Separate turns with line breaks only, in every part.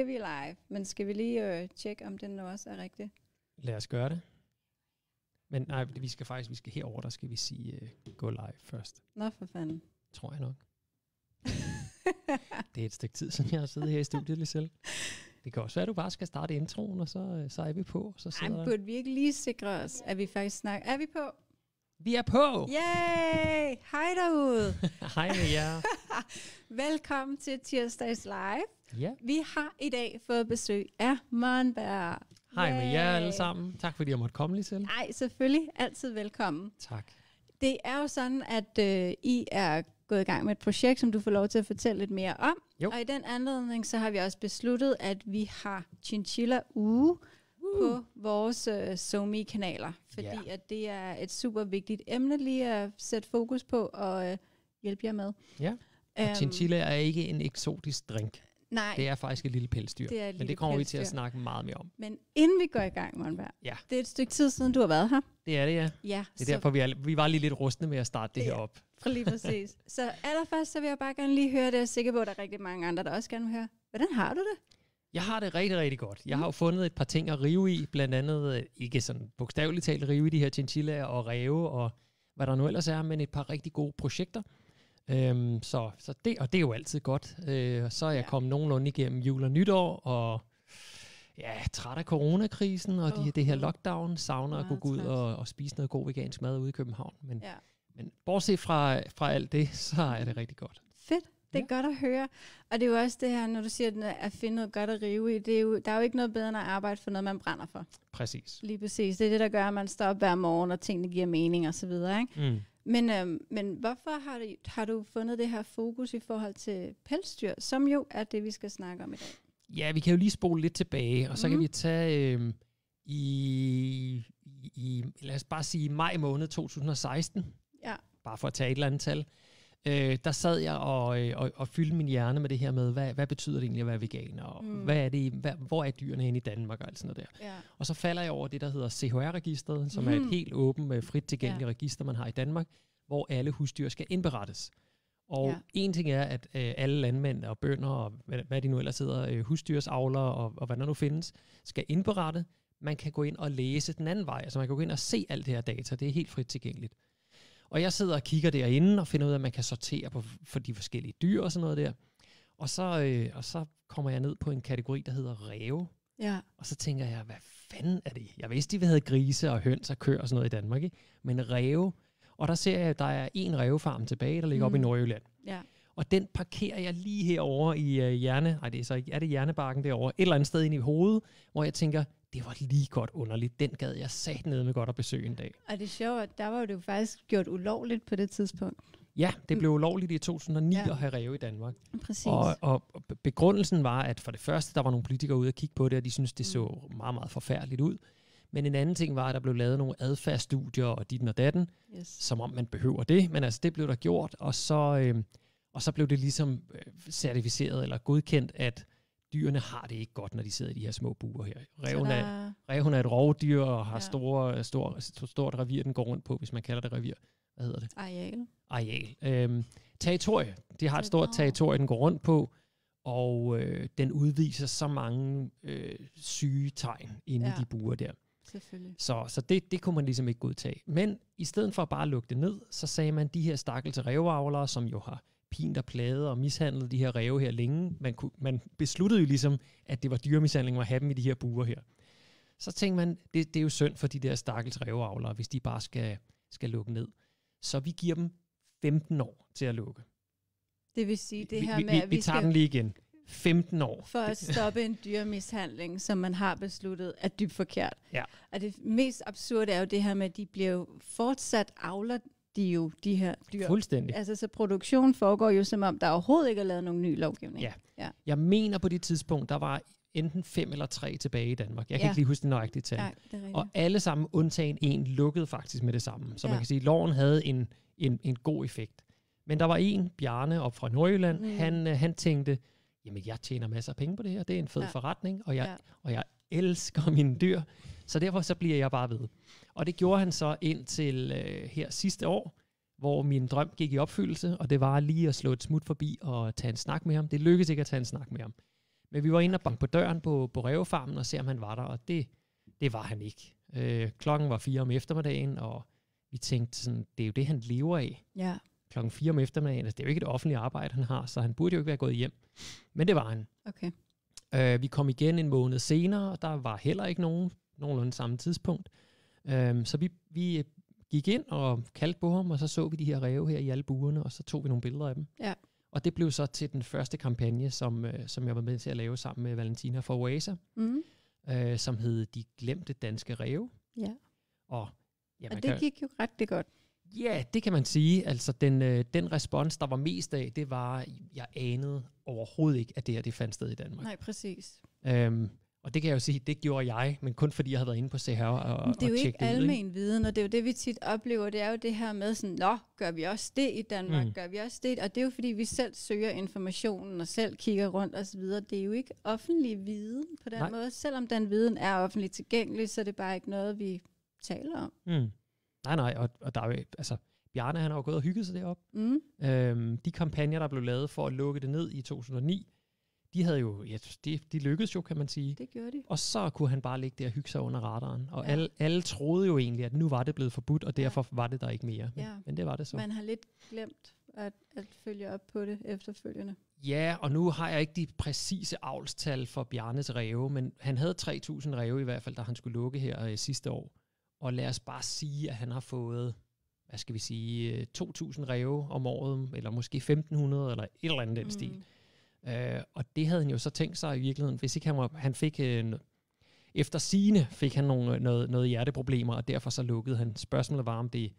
er vi live, men skal vi lige øh, tjekke, om den nu også er rigtig?
Lad os gøre det. Men nej, vi skal faktisk, vi skal herover, der skal vi sige uh, gå live først.
Nå for fanden.
Tror jeg nok. det er et stykke tid, siden jeg har siddet her i studiet lige selv. Det kan også være, at du bare skal starte introen, og så, øh, så er vi på. Og så
Ej,
sidder
burde vi ikke lige sikre os, at vi faktisk snakker? Er vi på?
vi er på!
Yay! Hej derude!
Hej med jer.
Velkommen til Tirsdags Live.
Ja.
Vi har i dag fået besøg af Monberg.
Hej med jer
Yay!
alle sammen. Tak fordi jeg måtte komme lige til.
Nej, selvfølgelig. Altid velkommen.
Tak.
Det er jo sådan, at øh, I er gået i gang med et projekt, som du får lov til at fortælle lidt mere om.
Jo.
Og i den anledning, så har vi også besluttet, at vi har Chinchilla Uge uh. på vores øh, SoMe-kanaler. Fordi
Ja.
at det er et super vigtigt emne lige at sætte fokus på og øh, hjælpe jer med.
Ja. Og chinchilla er ikke en eksotisk drink.
Nej,
Det er faktisk et lille pelsdyr.
Det er et
Men det kommer vi til at
pelsdyr.
snakke meget mere om.
men inden vi går i gang, Monberg,
Ja.
det er et stykke tid siden, du har været her.
Det er det, ja.
Ja,
Det er derfor, vi, er, vi var lige lidt rustne med at starte det her
Ja.
op.
Fra lige præcis. så allerførst, så vil jeg bare gerne lige høre det. Jeg er sikker på, at der er rigtig mange andre, der også gerne vil høre. Hvordan har du det?
Jeg har det rigtig, rigtig godt. Jeg har jo fundet et par ting at rive i, blandt andet, øh, ikke sådan bogstaveligt talt rive i de her chinchillaer og ræve og hvad der nu ellers er, men et par rigtig gode projekter. Øhm, så, så det, og det er jo altid godt. Øh, så er jeg
Ja.
kommet nogenlunde igennem jul og nytår, og ja, træt af coronakrisen og
Åh,
de, det her lockdown, savner at gå ud og, og spise noget god vegansk mad ude i København. Men,
Ja.
men bortset fra, fra alt det, så er det rigtig godt.
Fedt. Det er ja. godt at høre. Og det er jo også det her, når du siger at- finde noget godt at rive i. Det er jo, der er jo ikke noget bedre end at arbejde for noget, man brænder for.
Præcis.
Lige præcis. Det er det, der gør, at man står op hver morgen, og tingene giver mening og så videre. Ikke?
Mm.
Men, øhm, men hvorfor har du, har du fundet det her fokus i forhold til pelsdyr, som jo er det, vi skal snakke om i dag?
Ja, vi kan jo lige spole lidt tilbage, og så mm.
Mhm.
kan vi tage øh, i, i, i, lad os bare sige maj måned 2016,
Ja.
bare for at tage et eller andet tal, øh, der sad jeg og, øh, og, og fyldte min hjerne med det her med, hvad, hvad betyder det egentlig at være veganer, og
Mm.
hvad er det, hvad, hvor er dyrene henne i Danmark og alt sådan noget der.
Ja.
Og så falder jeg over det, der hedder CHR-registret, som mm. er
Mhm.
et helt åbent, øh, frit tilgængeligt
Ja.
register, man har i Danmark, hvor alle husdyr skal indberettes. Og
ja.
en ting er, at øh, alle landmænd og bønder og hvad, hvad de nu ellers hedder, øh, husdyrsavlere og, og hvad der nu findes, skal indberette. Man kan gå ind og læse den anden vej. Altså man kan gå ind og se alt det her data. Det er helt frit tilgængeligt. Og jeg sidder og kigger derinde og finder ud af, at man kan sortere på for de forskellige dyr og sådan noget der. Og så, øh, og så kommer jeg ned på en kategori, der hedder ræve.
Ja.
Og så tænker jeg, hvad fanden er det? Jeg vidste, vi havde grise og høns og køer og sådan noget i Danmark, ikke? men ræve. Og der ser jeg, at der er en rævefarm tilbage, der ligger mm. oppe i
Mm.
Nordjylland.
Ja.
Og den parkerer jeg lige herover i uh, hjerne, ej, det er så ikke, er det hjernebakken derovre, et eller andet sted inde i hovedet, hvor jeg tænker, det var lige godt underligt. Den gad jeg sat ned med godt at besøge en dag.
Og det sjovt, at der var det jo faktisk gjort ulovligt på det tidspunkt.
Ja, det blev ulovligt i 2009
Ja.
at have ræve i Danmark.
Præcis.
Og, og begrundelsen var, at for det første, der var nogle politikere ude og kigge på det, og de syntes, det
Mm.
så meget, meget forfærdeligt ud. Men en anden ting var, at der blev lavet nogle adfærdsstudier og dit og datten,
yes.
som om man behøver det, men altså det blev der gjort, og så, øh, og så blev det ligesom øh, certificeret eller godkendt, at dyrene har det ikke godt, når de sidder i de her små buer her. Reven,
Så
er,
der,
reven er et rovdyr og har
Ja.
store, store, stort, stort revir, den går rundt på, hvis man kalder det revir. Hvad hedder det?
areal.
Areal. Øhm, territorie. De har et stort territorie, den går rundt på, og øh, den udviser så mange øh, syge tegn inde
Ja.
i de buer der.
Selvfølgelig.
Så, så det, det kunne man ligesom ikke godtage. Men i stedet for bare at lukke det ned, så sagde man, de her stakkels ræveavlere, som jo har pint og plaget og mishandlet de her ræve her længe, man, kunne, man besluttede jo ligesom, at det var dyremishandling at have dem i de her buer her. Så tænkte man, det, det er jo synd for de der stakkels ræveavlere, hvis de bare skal, skal lukke ned. Så vi giver dem 15 år til at lukke.
Det vil sige det her
vi,
med, at
vi
vi
tager
skal
den lige igen. 15 år.
for at stoppe en dyremishandling, som man har besluttet er dybt forkert.
Ja.
Og det mest absurde er jo det her med, at de bliver jo fortsat avler de jo de her dyr.
Fuldstændig.
Altså, så produktionen foregår jo som om, der overhovedet ikke er lavet nogen ny lovgivning.
Ja.
ja.
Jeg mener på det tidspunkt, der var enten fem eller tre tilbage i Danmark. Jeg kan
Ja.
ikke lige huske det nøjagtige tal.
Nej, det.
Og alle sammen, undtagen en, lukkede faktisk med det samme. Så
Ja.
man kan sige, at loven havde en, en, en god effekt. Men der var en, Bjarne op fra Nordjylland,
Mm.
han, øh, han tænkte, jamen jeg tjener masser af penge på det her, det er en fed
Ja.
forretning, og jeg,
ja.
og jeg elsker mine dyr, så derfor så bliver jeg bare ved. Og det gjorde han så indtil øh, her sidste år, hvor min drøm gik i opfyldelse, og det var lige at slå et smut forbi og tage en snak med ham. Det lykkedes ikke at tage en snak med ham. Men vi var inde og banke på døren på, på Rævefarmen og se, om han var der, og det, det var han ikke. Øh, klokken var fire om eftermiddagen, og vi tænkte sådan, det er jo det, han lever af.
Ja.
Klokken fire om eftermiddagen, altså det er jo ikke et offentligt arbejde, han har, så han burde jo ikke være gået hjem. Men det var han.
Okay.
Øh, vi kom igen en måned senere, og der var heller ikke nogen nogenlunde samme tidspunkt. Øh, så vi, vi øh, gik ind og kaldte på ham, og så så vi de her ræve her i alle buerne, og så tog vi nogle billeder af dem.
Ja.
Og det blev så til den første kampagne, som, øh, som jeg var med til at lave sammen med Valentina for Oasa,
Mm.
øh, som hed De Glemte Danske Ræve.
Ja.
Og, ja,
Og det
kan,
gik jo ret godt.
ja, det kan man sige. Altså, den, øh, den respons, der var mest af, det var, jeg anede overhovedet ikke, at det her det fandt sted i Danmark.
Nej, præcis.
Øhm, og det kan jeg jo sige, det gjorde jeg, men kun fordi jeg havde været inde på CH og,
Men det er jo ikke
ud.
Almen viden, og det er jo det, vi tit oplever. Det er jo det her med sådan, nå, gør vi også det i Danmark?
Mm.
Gør vi også det? Og det er jo fordi, vi selv søger informationen og selv kigger rundt osv. Det er jo ikke offentlig viden på den.
Nej.
måde. Selvom den viden er offentligt tilgængelig, så er det bare ikke noget, vi taler om.
Mm. Nej, nej, og, og der er jo, altså, Bjarne han har jo gået og hygget sig deroppe.
Mm.
Øhm, de kampagner, der blev lavet for at lukke det ned i 2009, de havde jo, ja, de, de lykkedes jo, kan man sige.
Det gjorde de.
Og så kunne han bare ligge der og hygge sig under radaren. Og
Ja.
ja. alle, alle troede jo egentlig, at nu var det blevet forbudt, og
Ja.
derfor var det der ikke mere. Men,
Ja.
men det var det så.
Man har lidt glemt at, at følge op på det efterfølgende.
Ja, og nu har jeg ikke de præcise avlstal for Bjarnes ræve, men han havde 3.000 ræve i hvert fald, da han skulle lukke her øh, sidste år. Og lad os bare sige, at han har fået, hvad skal vi sige, øh, 2.000 ræve om året, eller måske 1.500, eller et eller andet den stil. Øh, og det havde han jo så tænkt sig i virkeligheden, hvis ikke han, var, han fik, øh, efter sine fik han nogle, noget, noget hjerteproblemer, og derfor så lukkede han. Spørgsmålet var, om det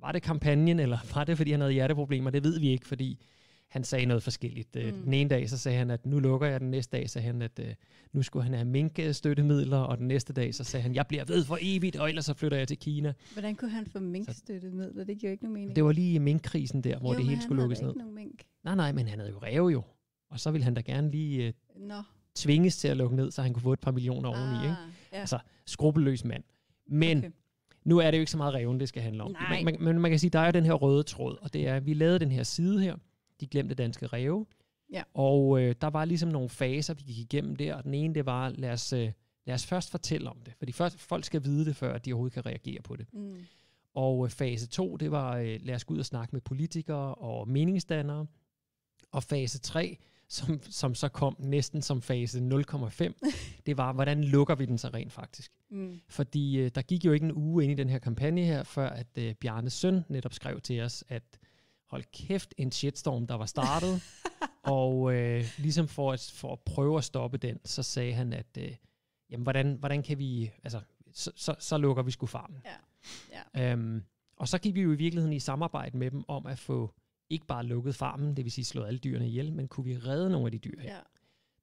var det kampagnen, eller var det, fordi han havde hjerteproblemer? Det ved vi ikke, fordi han sagde noget forskelligt. Mm.
Mm.
Den ene dag, så sagde han, at nu lukker jeg. Den næste dag sagde han, at øh, nu skulle han have minkstøttemidler, og den næste dag, så sagde han, jeg bliver ved for evigt, og ellers så flytter jeg til Kina.
Hvordan kunne han få minkstøttemidler? Det giver jo ikke nogen mening.
Det var lige i minkkrisen der, hvor
jo,
det hele skulle lukkes ned. Nej, nej, men han havde jo ræve jo. Og så ville han da gerne lige øh,
Nå.
tvinges til at lukke ned, så han kunne få et par millioner oveni. Ikke?
Ja.
Altså, skrupelløs mand. Men okay. nu er det jo ikke så meget reven, det skal handle om.
Nej.
Man, man, men man kan sige, der er jo den her røde tråd, og det er, at vi lavede den her side her, de glemte danske ræve,
Ja.
og øh, der var ligesom nogle faser, vi gik igennem der, og den ene, det var, lad os, øh, lad os først fortælle om det, fordi først, folk skal vide det, før de overhovedet kan reagere på det.
Mm.
Og øh, fase 2, det var, øh, lad os gå ud og snakke med politikere og meningsdannere. Og fase 3, som, som så kom næsten som fase 0,5, det var, hvordan lukker vi den så rent faktisk?
Mm.
Fordi øh, der gik jo ikke en uge ind i den her kampagne her, før at øh, Bjarnes søn netop skrev til os, at hold kæft, en shitstorm, der var startet. og øh, ligesom for at, for at prøve at stoppe den, så sagde han, at øh, jamen, hvordan, hvordan kan vi, altså, så, så, så lukker vi sgu farmen.
Ja. Ja.
Øhm, og så gik vi jo i virkeligheden i samarbejde med dem om at få ikke bare lukket farmen, det vil sige slået alle dyrene ihjel, men kunne vi redde nogle af de dyr her?
ja.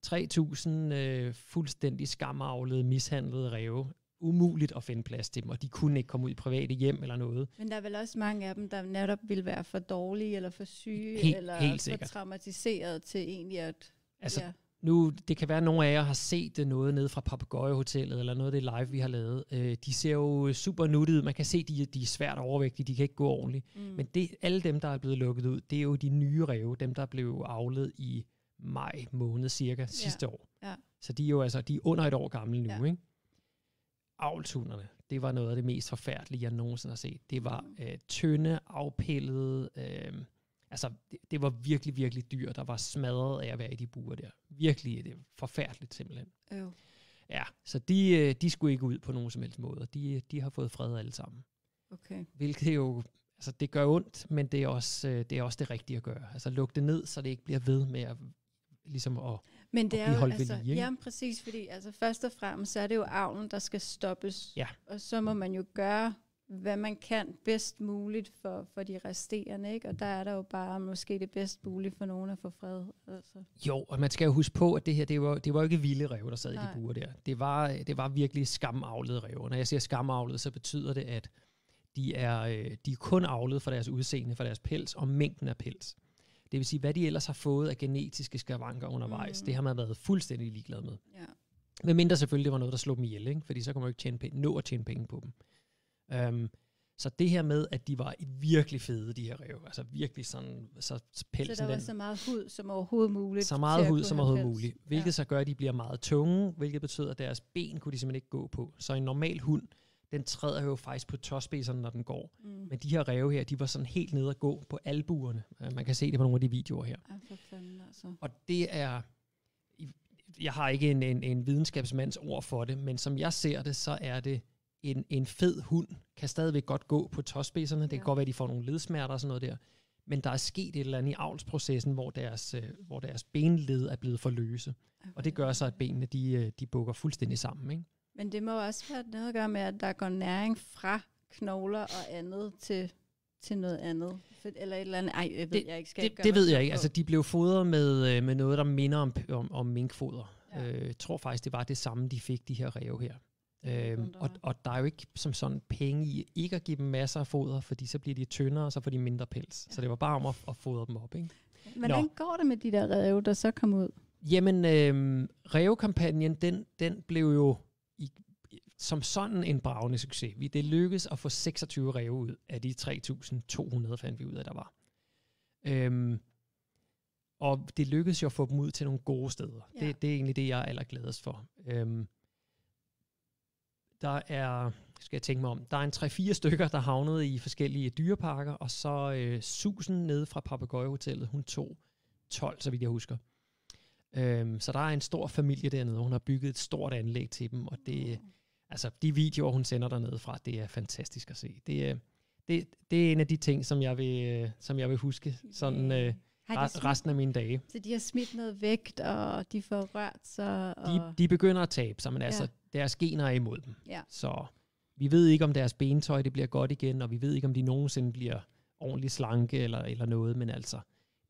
3.000 øh, fuldstændig skamavlede, mishandlede ræve. Umuligt at finde plads til dem, og de kunne ikke komme ud i private hjem eller noget.
Men der er vel også mange af dem, der netop vil være for dårlige, eller for syge,
Helt-
eller
helt
for
sikkert.
traumatiseret til egentlig at...
Altså,
ja.
Nu, det kan være, at nogle af jer har set noget nede fra Papagøje-hotellet, eller noget af det live, vi har lavet. Øh, de ser jo super nuttede ud. Man kan se, at de, de er svært overvægtige. De kan ikke gå ordentligt.
Mm.
Men det, alle dem, der er blevet lukket ud, det er jo de nye ræve. Dem, der blev avlet i maj måned cirka sidste år.
Ja.
Så de er jo altså de er under et år gamle nu.
Ja.
Ikke? Avlshunderne, det var noget af det mest forfærdelige, jeg nogensinde har set. Det var
Mm.
øh, tynde, afpillede, øh, altså det, det var virkelig, virkelig dyr, der var smadret af at være i de buer der. Virkelig, det er forfærdeligt simpelthen.
Øv.
Ja, så de, øh, de skulle ikke ud på nogen som helst måde. De, de har fået fred alle sammen.
Okay.
Hvilket jo, altså det gør ondt, men det er også, øh, det er også det rigtige at gøre. Altså lukke det ned, så det ikke bliver ved med at, ligesom at,
Men det
at
er jo,
ved
altså,
lige, ikke?
ja, præcis, fordi altså, først og fremmest, så er det jo avlen, der skal stoppes.
Ja.
Og så må man jo gøre, hvad man kan bedst muligt for, for de resterende, ikke? Og der er der jo bare måske det bedst muligt for nogen at få fred. Altså.
Jo, og man skal jo huske på, at det her, det var, det var jo ikke vilde ræve, der sad i
Nej.
de buer der. Det var, det var virkelig skamavlede ræve. Når jeg siger skamavlede, så betyder det, at de er, øh, de er kun avlet for deres udseende, for deres pels og mængden af pels. Det vil sige, hvad de ellers har fået af genetiske skavanker undervejs,
Mm.
det har man været fuldstændig ligeglad med.
Ja.
Med mindre selvfølgelig det var noget, der slog dem ihjel, ikke? fordi så kunne man jo ikke tjene penge, nå at tjene penge på dem. Um, Så det her med, at de var virkelig fede, de her rev, altså virkelig sådan, så pelsen
Så der var
den,
så meget hud som overhovedet muligt.
så meget hud som overhovedet
pels.
muligt, hvilket
Ja.
så gør, at de bliver meget tunge, hvilket betyder, at deres ben kunne de simpelthen ikke gå på. Så en normal hund, den træder jo faktisk på tåspidserne, når den går.
Mm.
Men de her ræve her, de var sådan helt nede at gå på albuerne. Øh, Man kan se det på nogle af de videoer her.
Ja, fanden altså.
Og det er, jeg har ikke en, en, en videnskabsmands ord for det, men som jeg ser det, så er det en, en fed hund, kan stadigvæk godt gå på tåspidserne. Det kan
Ja.
godt være, at de får nogle ledsmerter og sådan noget der. Men der er sket et eller andet i avlsprocessen, hvor deres, øh, hvor deres benled er blevet for løse. Og det gør så, at benene de, øh, de bukker fuldstændig sammen. Ikke?
Men det må også være noget at gøre med, at der går næring fra knogler og andet til, til noget andet. Eller et eller andet. Ej, jeg ved
Det-
jeg ikke. Skal jeg
Det,
gøre
det ved jeg ikke.
på?
Altså, de blev fodret med, øh, med noget, der minder om, om, om minkfoder.
Ja.
Ja. Øh, jeg tror faktisk, det var det samme, de fik, de her ræve her. Øhm, og, og der er jo ikke som sådan penge i ikke at give dem masser af foder, fordi så bliver de tyndere, og så får de mindre pels. Så det var bare om at, at fodre dem op. Ikke?
Hvordan går det med de der ræve, der så kom ud?
Jamen, øhm, rævekampagnen, den, den blev jo i, i- som sådan en bravende succes. Vi, det lykkedes at få 26 ræve ud af de 3.200, fandt vi ud af, der var. Øhm, og det lykkedes jo at få dem ud til nogle gode steder.
Ja.
Det, det er egentlig det, jeg er allergladest for. Øhm, der er, skal jeg tænke mig om, der er en 3-4 stykker, der havnede i forskellige dyreparker, og så øh, Susan nede fra Papagøjehotellet, hun tog 12, så vidt jeg husker. Øhm, så der er en stor familie dernede, hun har bygget et stort anlæg til dem, og det, altså de videoer, hun sender dernede fra, det er fantastisk at se. Det er, det, det er en af de ting, som jeg vil, øh, som jeg vil huske sådan øh,
Har smidt,
resten af mine dage.
så de har smidt noget vægt, og de får rørt sig. Og,
De, de begynder at tabe sig, men
Ja.
altså, deres gener er imod dem.
Ja.
Så vi ved ikke, om deres bentøj det bliver godt igen, og vi ved ikke, om de nogensinde bliver ordentligt slanke eller, eller noget, men altså,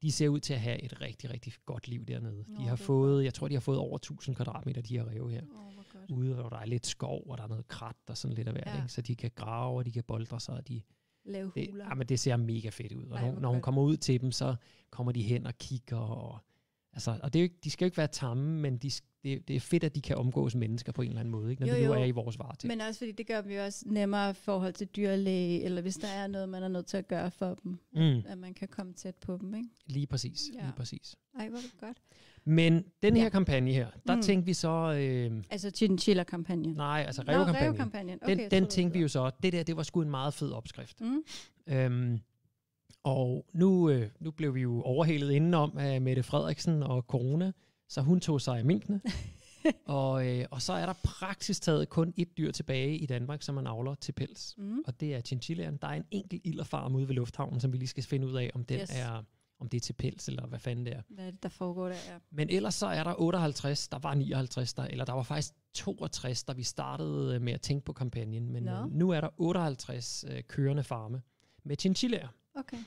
de ser ud til at have et rigtig, rigtig godt liv dernede.
Nå,
De har fået, jeg tror, de har fået over 1000 kvadratmeter, de her ræve her.
Godt.
Ude, hvor der er lidt skov, og der er noget krat og sådan lidt af hvert,
Ja.
ikke? så de kan grave, og de kan boldre sig, og de,
Lave
det,
huler.
jamen, det ser mega fedt ud. Og
Ej,
når, når hun kommer ud til dem, så kommer de hen og kigger. Og, altså, og det er jo ikke, de skal jo ikke være tamme, men de, det, det er fedt, at de kan omgås mennesker på en eller anden måde, ikke? når
Jo,
de nu
jo.
er i vores varetægt.
Men også fordi det gør dem jo også nemmere i forhold til dyrlæge, eller hvis der er noget, man er nødt til at gøre for dem,
Mm,
at man kan komme tæt på dem, ikke?
lige præcis,
Ja.
lige præcis.
Ej, hvor det godt.
Men den her
Ja.
kampagne her, der
Mm.
tænkte vi så, øh,
Altså chinchilla-kampagnen.
nej, altså rævekampagnen.
Okay,
den, den tænkte vi jo så, det der, det var sgu en meget fed opskrift.
Mm.
Øhm, og nu, øh, nu blev vi jo overhalet indenom af Mette Frederiksen og corona, så hun tog sig af minkene. og, øh, og så er der praktisk taget kun et dyr tilbage i Danmark, som man avler til pels.
Mm.
Og det er chinchillaen. Der er en enkelt ilderfarm ude ved lufthavnen, som vi lige skal finde ud af, om den
Yes.
er om det er til pels, eller hvad fanden det er.
Hvad er det, der foregår der? Ja.
Men ellers så er der 58, der var 59, der, eller der var faktisk 62, da vi startede øh, med at tænke på kampagnen. Men
Nå.
øh, nu er der 58 øh, kørende farme med chinchillaer.
Okay.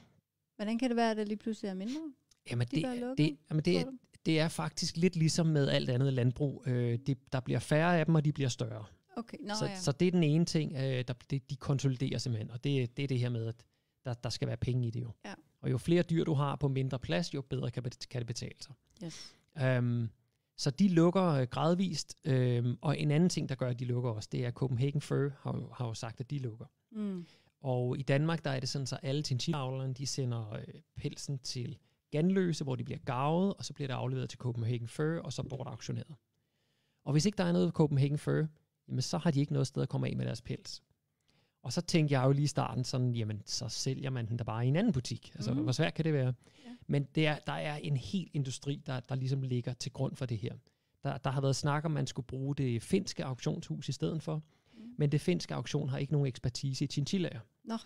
Hvordan kan det være, at det lige pludselig er mindre?
Jamen,
De
det, er- det, jamen det, er- det er faktisk lidt ligesom med alt andet landbrug. Øh, det, der bliver færre af dem, og de bliver større.
Okay, nå
så,
ja.
så det er den ene ting, øh, der, det, de konsoliderer simpelthen. Og det, det er det her med, at der, der skal være penge i det jo.
Ja.
Og jo flere dyr du har på mindre plads, jo bedre kan, kan det betale sig.
Yes.
Um, så de lukker øh, gradvist. Um, og en anden ting, der gør, at de lukker også, det er at Copenhagen Fur har, har jo sagt, at de lukker.
Mm.
Og i Danmark, der er det sådan, så alle chinchilla de sender øh, pelsen til Ganløse, hvor de bliver garvet, og så bliver det afleveret til Copenhagen Fur, og så bortauktioneret. Og hvis ikke der er noget ved Copenhagen Fur, jamen så har de ikke noget sted at komme af med deres pels. Og så tænkte jeg jo lige i starten sådan, jamen så sælger man den da bare i en anden butik. Altså,
Mm.
mm. hvor svært kan det være?
Ja.
Men det er, der er en hel industri, der, der ligesom ligger til grund for det her. Der, der har været snak om, at man skulle bruge det finske auktionshus i stedet for.
Mm.
Men det finske auktion har ikke nogen ekspertise i chinchillaer.
Nå.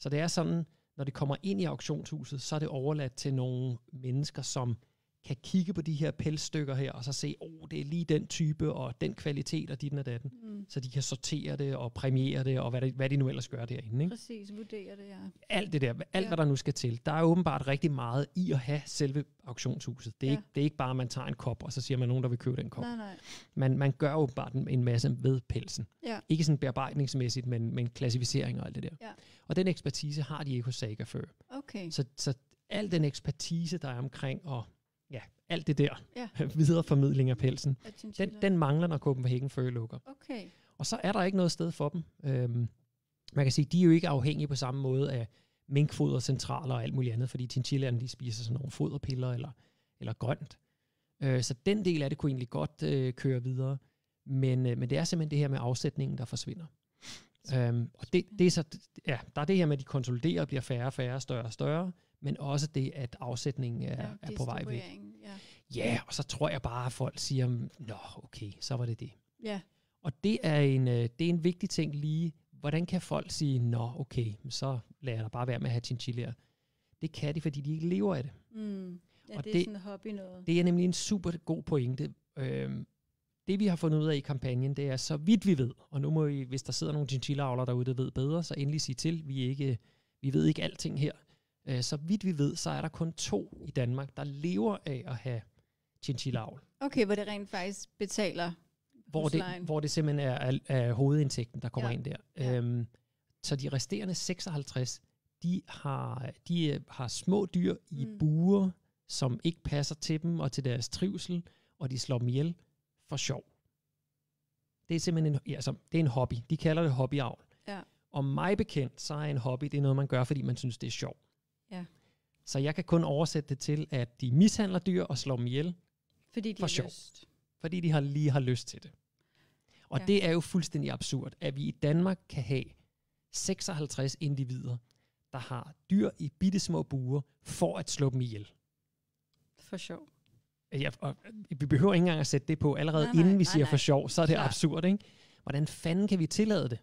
Så det er sådan, når det kommer ind i auktionshuset, så er det overladt til nogle mennesker, som kan kigge på de her pelsstykker her, og så se, åh, oh, det er lige den type, og den kvalitet, og dit og datten.
Mm.
Så de kan sortere det, og præmiere det, og hvad, det, hvad de nu ellers gør derinde. Ikke?
Præcis, vurdere det, ja.
Alt det der, alt
Ja.
hvad der nu skal til. Der er åbenbart rigtig meget i at have selve auktionshuset. Det er,
Ja.
ikke, det er ikke bare, at man tager en kop, og så siger man nogen, der vil købe den kop.
Nej, nej.
Man, man gør åbenbart en, en masse ved pelsen.
Ja.
Ikke sådan bearbejdningsmæssigt, men, men klassificering og alt det der.
Ja.
Og den ekspertise har de ikke hos Saga før.
Okay.
Så, så al den ekspertise, der er omkring, og ja, alt det der,
Ja.
videreformidling af pelsen, den, den mangler, når Copenhagen Fur lukker.
Okay.
Og så er der ikke noget sted for dem. Øhm, man kan sige, de er jo ikke afhængige på samme måde af minkfodercentraler og alt muligt andet, fordi chinchillaerne de spiser sådan nogle foderpiller eller, eller grønt. Øh, så den del af det kunne egentlig godt øh, køre videre. Men, øh, men det er simpelthen det her med afsætningen, der forsvinder. Øhm, og det, det er så, ja, der er det her med, at de konsoliderer og bliver færre og færre, større og større, men også det, at afsætningen er,
Ja,
er på vej væk.
Ja.
Ja, og så tror jeg bare, at folk siger, nå okay, så var det det.
ja,
Og det er en, øh, det er en vigtig ting lige, hvordan kan folk sige, nå okay, så lader jeg da bare være med at have chinchillaer. Det kan de, fordi de ikke lever af det.
mm. ja
Og
det er
det-
sådan en hobby noget.
Det er nemlig en super god pointe. Øhm, det vi har fundet ud af i kampagnen, det er så vidt vi ved, og nu må I, hvis der sidder nogle chinchilla-avlere derude, der ved bedre, så endelig sige til. Vi, er ikke, vi ved ikke alting her. Øh, så vidt vi ved, så er der kun to i Danmark, der lever af at have chinchilla-avl.
Okay, hvor det rent faktisk betaler
Hvor det, hvor det simpelthen er, er, er hovedindtægten, der kommer
Ja.
ind der.
Ja.
Øhm, så de resterende 56, de har, de øh, har små dyr i
Mm.
buer, som ikke passer til dem og til deres trivsel, og de slår dem ihjel for sjov. Det er simpelthen en, ja, altså, det er en hobby. De kalder det hobbyavl.
Ja.
Og mig bekendt, så er en hobby, det er noget, man gør, fordi man synes, det er sjov.
Ja.
Så jeg kan kun oversætte det til, at de mishandler dyr og slår dem ihjel,
Fordi de
For
har
sjov.
lyst.
fordi de har lige har lyst til det. Og
Ja.
det er jo fuldstændig absurd, at vi i Danmark kan have 56 individer, der har dyr i bitte små buer, for at slå dem ihjel.
For sjov.
Ja, og vi behøver ikke engang at sætte det på allerede
Nej,
nej, inden vi
nej,
siger
nej.
for sjov, så er det
Klart.
absurd, ikke? Hvordan fanden kan vi tillade det?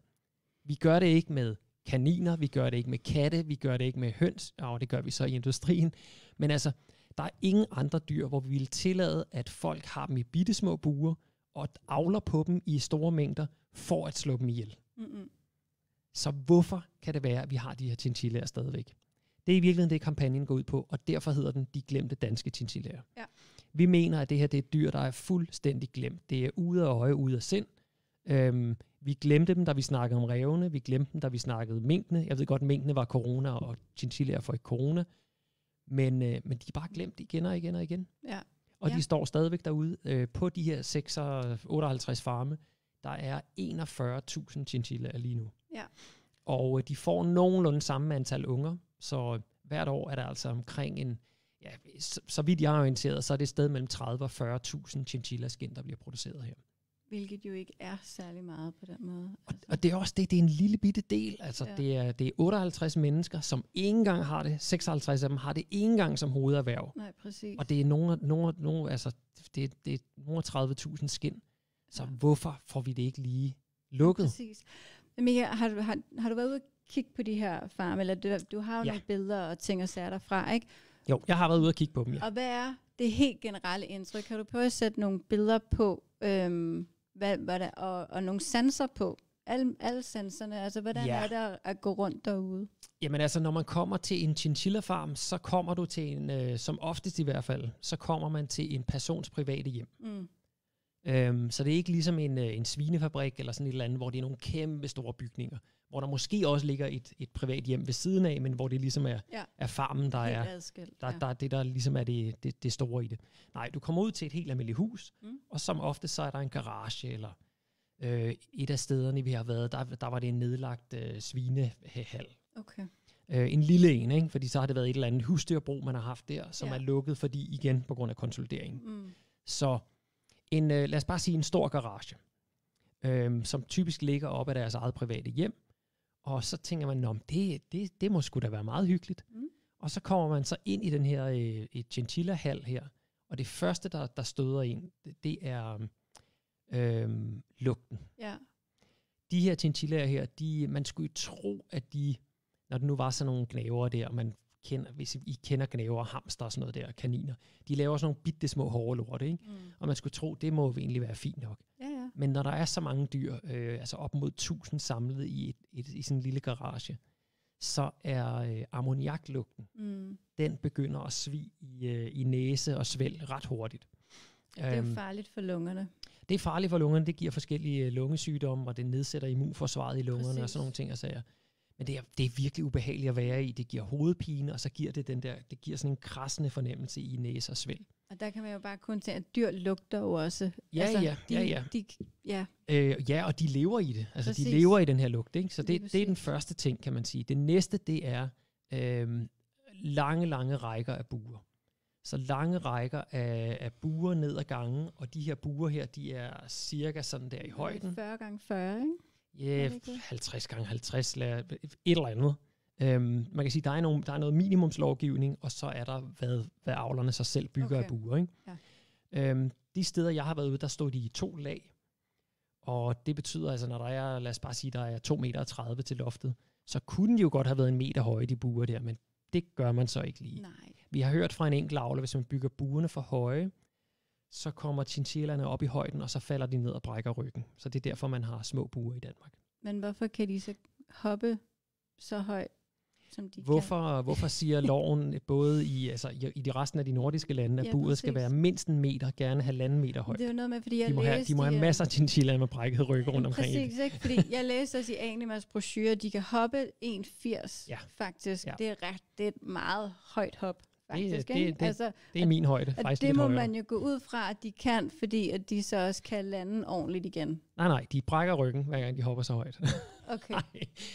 Vi gør det ikke med kaniner, vi gør det ikke med katte, vi gør det ikke med høns, og det gør vi så i industrien. Men altså, der er ingen andre dyr, hvor vi vil tillade, at folk har dem i bitte små buer, og avler på dem i store mængder, for at slå dem ihjel.
Mm-mm.
Så hvorfor kan det være, at vi har de her chinchillaer stadigvæk? Det er i virkeligheden det, kampagnen går ud på, og derfor hedder den De Glemte Danske Chinchillaer.
Ja.
Vi mener, at det her det er et dyr, der er fuldstændig glemt. Det er ude af øje, ude af sind. Øhm, vi glemte dem, da vi snakkede om revne. Vi glemte dem, da vi snakkede minkene. Jeg ved godt, minkene var corona, og chinchillaer får ikke corona. Men, øh, men de er bare glemt igen og igen og igen.
Ja.
Og
Ja.
de står stadigvæk derude øh, på de her 56, 58 farme. Der er 41.000 chinchillaer lige nu.
Ja.
Og øh, de får nogenlunde samme antal unger, så hvert år er der altså omkring en, ja, så, så vidt jeg er orienteret, så er det et sted mellem 30 og 40.000 chinchilla-skin, der bliver produceret her.
Hvilket jo ikke er særlig meget på den måde. Altså.
Og det er også det, det er en lille bitte del. Altså,
Ja.
ja. det, er, det er 58 mennesker, som ikke engang har det. 56 af dem har det ikke engang som hovederhverv.
Nej, præcis.
Og det er nogle, nogle, nogle, altså, det, det er nogle af 30.000 skin. Så
Ja.
hvorfor får vi det ikke lige lukket?
Præcis. Mika, har, du- har, har du været ude og kigge på de her farme, eller du, du har jo
Ja.
nogle billeder og ting og sager derfra, ikke?
Jo, jeg har været ude og kigge på dem, ja.
Og hvad er det helt generelle indtryk? Kan du prøve at sætte nogle billeder på, øhm, hvad, hvad der, og, og nogle sanser på? Alle, alle sanserne, altså hvordan
Ja.
er det at, gå rundt derude?
Jamen altså, når man kommer til en chinchilla-farm, så kommer du til en, øh, som oftest i hvert fald, så kommer man til en persons private hjem.
Mm.
Øhm, så det er ikke ligesom en, øh, en svinefabrik eller sådan et eller andet, hvor det er nogle kæmpe store bygninger, hvor der måske også ligger et, et privat hjem ved siden af, men hvor det ligesom er,
Ja.
er farmen, der
Helt
er,
adskilt.
der, der er det, der ligesom er det, det, det store i det. Nej, du kommer ud til et helt almindeligt hus,
Mm.
og som ofte så er der en garage, eller øh, et af stederne, vi har været, der, der var det en nedlagt øh, svinehal.
Okay.
Øh, en lille en, ikke? fordi så har det været et eller andet husdyrbrug, man har haft der, som
Ja.
ja. er lukket, fordi igen på grund af konsolideringen.
Mm.
Så en, øh, lad os bare sige en stor garage, øh, som typisk ligger op af deres eget private hjem. Og så tænker man, Nå, det, det, det må sgu da være meget hyggeligt.
Mm.
Og så kommer man så ind i den her øh, et chinchilla-hal her, og det første, der, der støder ind, det, det er øh, lugten.
Ja.
De her chinchillaer her, de, man skulle jo tro, at de, når det nu var sådan nogle gnaver der, man kender, hvis I kender gnaver, hamster og sådan noget der, kaniner, de laver sådan nogle bitte små hårde lorte, ikke?
Mm.
Og man skulle tro, det må jo egentlig være fint nok.
Ja, ja.
Men når der er så mange dyr, øh, altså op mod 1000 samlet i, et, et, i sådan en lille garage, så er øh, ammoniaklugten,
Mm.
den begynder at svige i, øh, i næse og svælg ret hurtigt.
Det er jo
Øhm,
farligt for lungerne.
det er farligt for lungerne, det giver forskellige øh, lungesygdomme, og det nedsætter immunforsvaret i lungerne Præcis. og sådan nogle ting og sager. Men det er, det er virkelig ubehageligt at være i. Det giver hovedpine, og så giver det den der, det giver sådan en krassende fornemmelse i næse og svælg.
Og der kan man jo bare kun se, at dyr lugter jo også.
Ja, altså, ja,
de,
ja, ja.
De, ja.
Øh, ja, og de lever i det. Altså,
Præcis.
de lever i den her lugt, ikke? Så det, det er den første ting, kan man sige. Det næste, det er øh, lange, lange rækker af buer. Så lange rækker af, af buer ned ad gangen, og de her buer her, de er cirka sådan der i højden.
40 gange 40, ikke?
Ja,
det?
50 gange 50, lad, et eller andet. Øhm, man kan sige, der er, nogle, der er noget minimumslovgivning, og så er der, hvad, hvad avlerne sig selv bygger okay. af buer. Ikke?
Ja.
Øhm, de steder, jeg har været ude, der stod de i to lag. Og det betyder altså, når der er, lad os bare sige, der er 2,30 meter til loftet, så kunne de jo godt have været en meter høje, de buer der, men det gør man så ikke lige.
Nej.
Vi har hørt fra en enkelt avler, hvis man bygger buerne for høje, så kommer chinchillerne op i højden, og så falder de ned og brækker ryggen. Så det er derfor, man har små buer i Danmark.
Men hvorfor kan de så hoppe så højt, som de
Hvorfor, hvorfor siger loven både i, altså, i, i de resten af de nordiske lande, at
Ja,
buret skal være mindst en meter, gerne halvanden meter
kan?
højt?
Det er jo noget med, fordi jeg
De må,
læste...
have, de må have
øh,
masser af chinchillaer med brækket rygge rundt omkring.
Præcis, ikke? Fordi jeg læste også i Animas brochure, de kan hoppe 1,80
Ja.
faktisk.
Ja.
Det, er ret, det er et meget højt hop, faktisk.
det-
ikke?
det-
altså,
Det er min højde,
og
faktisk
det må
højere.
man jo gå ud fra, at de kan, fordi at de så også kan lande ordentligt igen.
Nej, nej, de brækker ryggen, hver gang de hopper så højt.
Okay.
nej,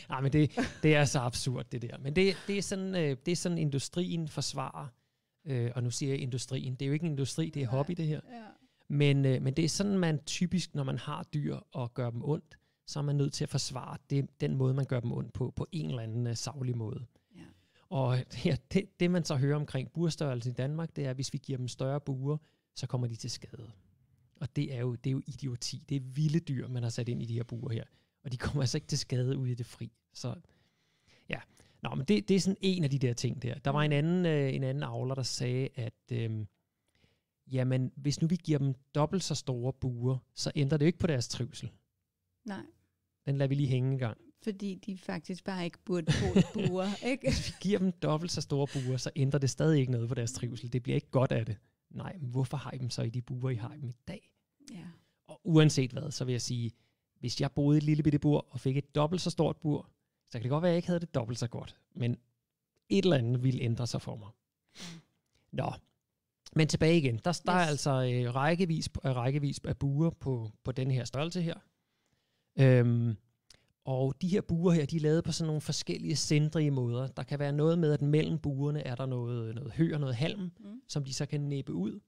nej, men det, det er så absurd, det der. Men det, det, er, sådan, øh, det er sådan, industrien forsvarer. Øh, og nu siger jeg industrien. Det er jo ikke en industri, det er hobby, det her.
Ja.
Men, øh, men det er sådan, man typisk, når man har dyr og gør dem ondt, så er man nødt til at forsvare det, den måde, man gør dem ondt på, på en eller anden uh, savlig måde. Og ja, det, det, man så hører omkring burstørrelse i Danmark, det er, at hvis vi giver dem større buer, så kommer de til skade. Og det er jo, det er jo idioti. Det er vilde dyr, man har sat ind i de her buer her. Og de kommer altså ikke til skade ude i det fri. Så ja, Nå, men det, det er sådan en af de der ting der. Der var en anden, øh, en anden avler, der sagde, at øh, jamen, hvis nu vi giver dem dobbelt så store buer, så ændrer det jo ikke på deres trivsel.
Nej,
Den lader vi lige hænge en gang.
Fordi de faktisk bare ikke burde bo i buer, ikke?
Hvis vi giver dem dobbelt så store buer, så ændrer det stadig ikke noget på deres trivsel. Det bliver ikke godt af det. Nej, men hvorfor har I dem så i de buer, I har i dem i dag?
Ja.
Og uanset hvad, så vil jeg sige, hvis jeg boede i et lille bitte bur og fik et dobbelt så stort bur, så kan det godt være, at jeg ikke havde det dobbelt så godt. Men et eller andet ville ændre sig for mig. Nå, men tilbage igen. Der, der er
Yes.
altså øh, rækkevis, øh, rækkevis af buer på, på den her størrelse her. Øhm, og de her buer her, de er lavet på sådan nogle forskellige centrige måder. Der kan være noget med, at mellem buerne er der noget, noget hø og noget halm,
Mm.
som de så kan næppe ud.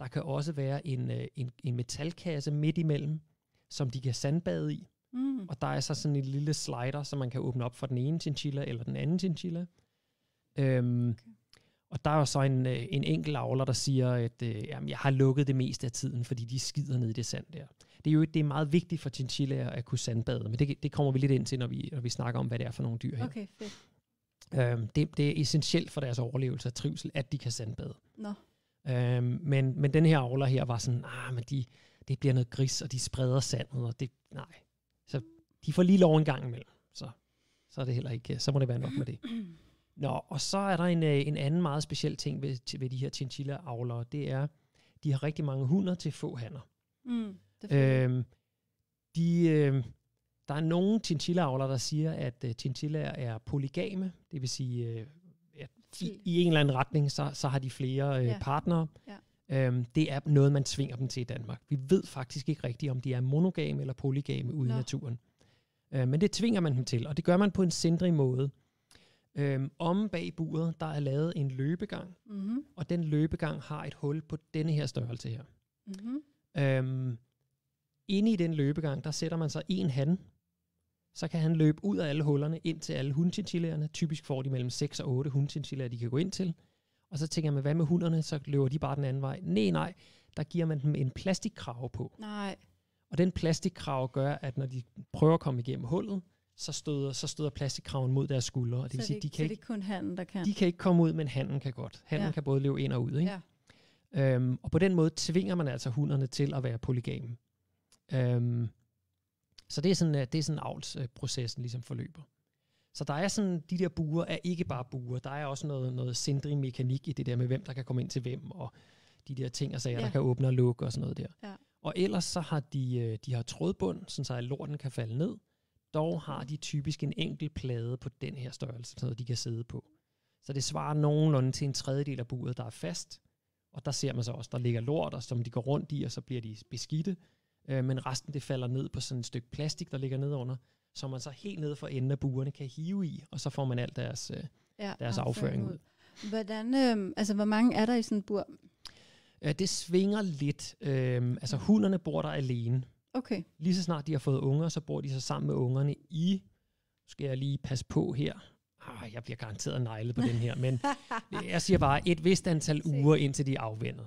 Der kan også være en, øh, en, en metalkasse midt imellem, som de kan sandbade i.
Mm.
Og der er så sådan en lille slider, som man kan åbne op for den ene chinchilla eller den anden chinchilla. Øhm,
Okay.
Og der er jo så en, øh, en enkelt avler, der siger, at øh, jamen, jeg har lukket det meste af tiden, fordi de skider ned i det sand der. Det er jo det er meget vigtigt for chinchillaer at kunne sandbade, men det, det kommer vi lidt ind til, når vi, når vi snakker om, hvad det er for nogle dyr her.
Okay, fedt.
Øhm, det, det er essentielt for deres overlevelse og trivsel, at de kan sandbade.
Nå,
Øhm, men, men den her avler her var sådan, ah, men de, det bliver noget gris, og de spreder sandet, og det, nej. Så de får lige lov en gang imellem, så, så er det heller ikke, så må det være nok med det. Nå, og så er der en, øh, en anden meget speciel ting ved, ved de her chinchilla-avlere, det er, de har rigtig mange hunder til få hanner.
mm.
Øhm, de, øh, der er nogle chinchilla-avlere, der siger, at øh, chinchillaer er polygame, det vil sige, øh, at i, i en eller anden retning, så, så har de flere øh,
Ja.
partnere.
Ja.
Øhm, det er noget, man tvinger dem til i Danmark. Vi ved faktisk ikke rigtigt, om de er monogame eller polygame ude i
Nå.
naturen. Øh, men det tvinger man dem til, og det gør man på en sindrig måde. Øhm, om bag buret, der er lavet en løbegang,
Mhm.
og den løbegang har et hul på denne her størrelse her.
Mhm.
Øhm, inde i den løbegang, der sætter man så en han. Så kan han løbe ud af alle hullerne ind til alle hundchinchillaerne. Typisk får de mellem 6 og 8 hundchinchillaer, de kan gå ind til. Og så tænker man, hvad med hunderne? Så løber de bare den anden vej. Nej, nej. Der giver man dem en plastikkrave på.
Nej,
Og den plastikkrave gør, at når de prøver at komme igennem hullet, så støder, så støder plastikkraven mod deres skuldre. Og det
så,
vil sige,
det,
de kan,
det
ikke,
er kun handen, der kan.
de kan ikke komme ud, men handen kan godt. Handen
Ja.
kan både løbe ind og ud. Ikke?
Ja.
Øhm, og på den måde tvinger man altså hunderne til at være polygame. Øhm, så det er sådan, at det er sådan avlsprocessen ligesom forløber. Så der er sådan, de der buer er ikke bare buer. Der er også noget, noget sindrig mekanik i det der med, hvem der kan komme ind til hvem, og de der ting og sager,
Ja.
der kan åbne og lukke og sådan noget der.
Ja.
Og ellers så har de, øh, de har trådbund, sådan så at lorten kan falde ned, dog har de typisk en enkelt plade på den her størrelse, så de kan sidde på. Så det svarer nogenlunde til en tredjedel af buret, der er fast. Og der ser man så også, der ligger lort, og som de går rundt i, og så bliver de beskidte. Øh, men resten det falder ned på sådan et stykke plastik, der ligger nedunder, som man så helt nede for enden af burene kan hive i, og så får man alt deres, øh,
Ja,
deres afføring ud.
Hvordan, øh, altså hvor mange er der i sådan et bur?
Øh, det svinger lidt. Øh, altså hunderne bor der alene.
Okay.
Lige så snart de har fået unger, så bor de så sammen med ungerne i, skal jeg lige passe på her, ah, jeg bliver garanteret neglet på den her, men jeg siger bare et vist antal uger, indtil de er afvendet.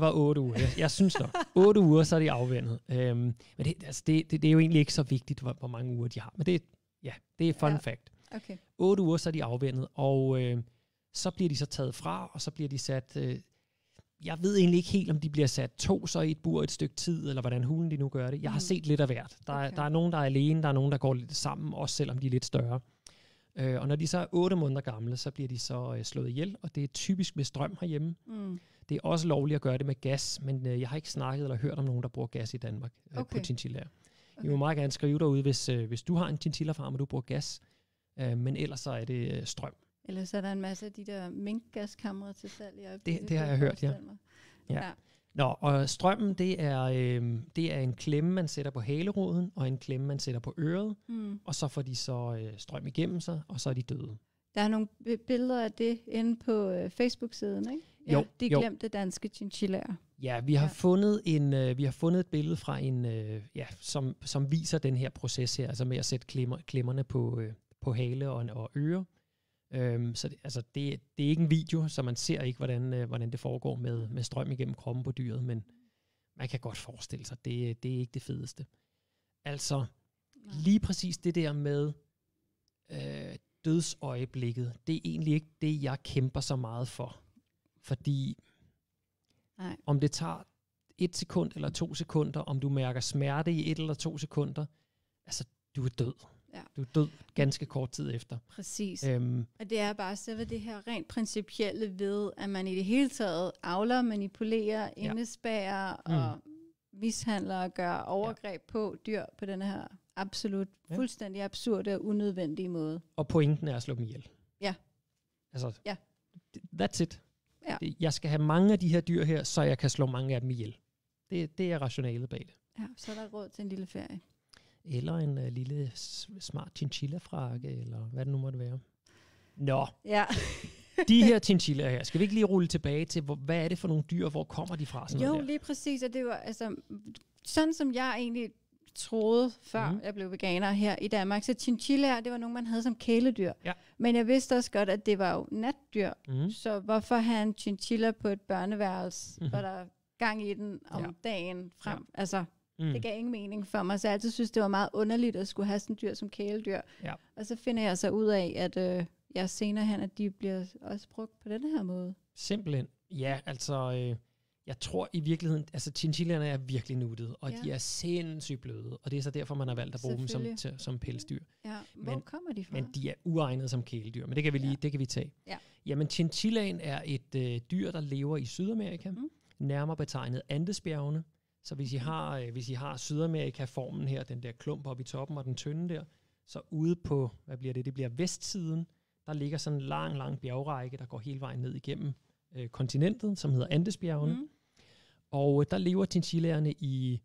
8 uger.
Det var otte uger. Jeg, jeg synes nok. Otte uger, så er de afvendet. Øhm, men det, altså det, det, det er jo egentlig ikke så vigtigt, hvor, hvor mange uger de har. Men det, ja, det er fun
Ja.
fact.
Okay.
8 uger, så er de afvendet, og øh, så bliver de så taget fra, og så bliver de sat... Øh, jeg ved egentlig ikke helt, om de bliver sat to så i et bur et stykke tid, eller hvordan hulen de nu gør det. Jeg har
Mm.
set lidt af hvert. Der. Okay. der er nogen, der er alene, der er nogen, der går lidt sammen, også selvom de er lidt større. Øh, og når de så er 8 måneder gamle, så bliver de så øh, slået ihjel, og det er typisk med strøm herhjemme.
Mm.
Det er også lovligt at gøre det med gas, men øh, jeg har ikke snakket eller hørt om nogen, der bruger gas i Danmark øh,
Okay.
på chinchillaer. Okay. I må meget gerne skrive derude, hvis, øh, hvis du har en chinchilla-farm, og du bruger gas. Øh, men ellers så er det øh, strøm.
Ellers er der en masse af de der minkgaskamre til salg i øjeblikket,
Det- det har jeg hørt, ja. Ja.
ja.
Nå, og strømmen, det er, øh, det er en klemme, man sætter på haleroden, og en klemme, man sætter på øret,
Mm.
og så får de så øh, strøm igennem sig, og så er de døde.
Der er nogle bi- billeder af det inde på øh, Facebook-siden, ikke? Ja,
Jo,
de
jo.
glemte danske chinchillaer.
Ja, vi har,
Ja.
Fundet, en, øh, vi har fundet et billede fra en, øh, ja, som, som viser den her proces her, altså med at sætte klemmer, klemmerne på, øh, på hale og, og øre. Øhm, så det, altså det, det er ikke en video, så man ser ikke, hvordan, øh, hvordan det foregår med, med strøm igennem kroppen på dyret, men man kan godt forestille sig, det, det er ikke det fedeste. Altså,
Nej.
lige præcis det der med øh, dødsøjeblikket, det er egentlig ikke det, jeg kæmper så meget for. Fordi
Nej.
om det tager et sekund eller to sekunder, om du mærker smerte i et eller to sekunder, altså, du er død.
Ja.
Du er død ganske kort tid efter.
Præcis.
Øhm,
Og det er bare selve det her rent principielle ved, at man i det hele taget avler, manipulerer,
Ja.
indespærrer
Mm.
og mishandler og gør overgreb på dyr på den her absolut
Ja.
fuldstændig absurde og unødvendige måde.
og pointen er at slå dem ihjel.
Ja.
Altså,
Ja.
that's it.
Ja.
Jeg skal have mange af de her dyr her, så jeg kan slå mange af dem ihjel. Det, det er rationalet bag det.
Ja, så er der råd til en lille ferie.
Eller en uh, lille smart chinchilla-frakke, eller hvad det nu måtte være. Nå,
Ja.
de her chinchillaer her, skal vi ikke lige rulle tilbage til, hvor, hvad er det for nogle dyr, hvor kommer de fra? Sådan
Jo,
noget der?
lige præcis. Og det var altså, sådan som jeg egentlig troede, før mm. jeg blev veganer her i Danmark. Så chinchillaer, det var nogen, man havde som kæledyr.
Ja.
Men jeg vidste også godt, at det var jo natdyr.
Mm.
Så hvorfor have en chinchilla på et børneværelse, hvor der er gang i den om
Ja.
dagen frem? Ja. Altså,
Mm.
det gav ingen mening for mig, så jeg altid synes, det var meget underligt at skulle have sådan et dyr som kæledyr.
Ja.
Og så finder jeg så ud af, at øh, jeg senere hen, at de bliver også brugt på den her måde.
Simpelthen. Ja, altså, øh, jeg tror i virkeligheden, altså chinchillaerne er virkelig nuttede, og
Ja.
de er sindssygt bløde, og det er så derfor, man har valgt at bruge dem som, til, som pelsdyr.
Ja, hvor
Men-
kommer de fra?
Men de er uegnede som kæledyr, men det kan vi lige,
Ja.
det kan vi tage.
Ja.
Jamen, chinchillaen er et øh, dyr, der lever i Sydamerika,
Mm.
nærmere betegnet Andesbjergene. Så hvis I har, øh, hvis I har Sydamerika-formen her, den der klump oppe i toppen og den tynde der, så ude på, hvad bliver det, det bliver vestsiden, der ligger sådan en lang, lang bjergrække, der går hele vejen ned igennem øh, kontinentet, som hedder Andesbjergene.
Mm.
Og øh, der lever chinchillaerne i,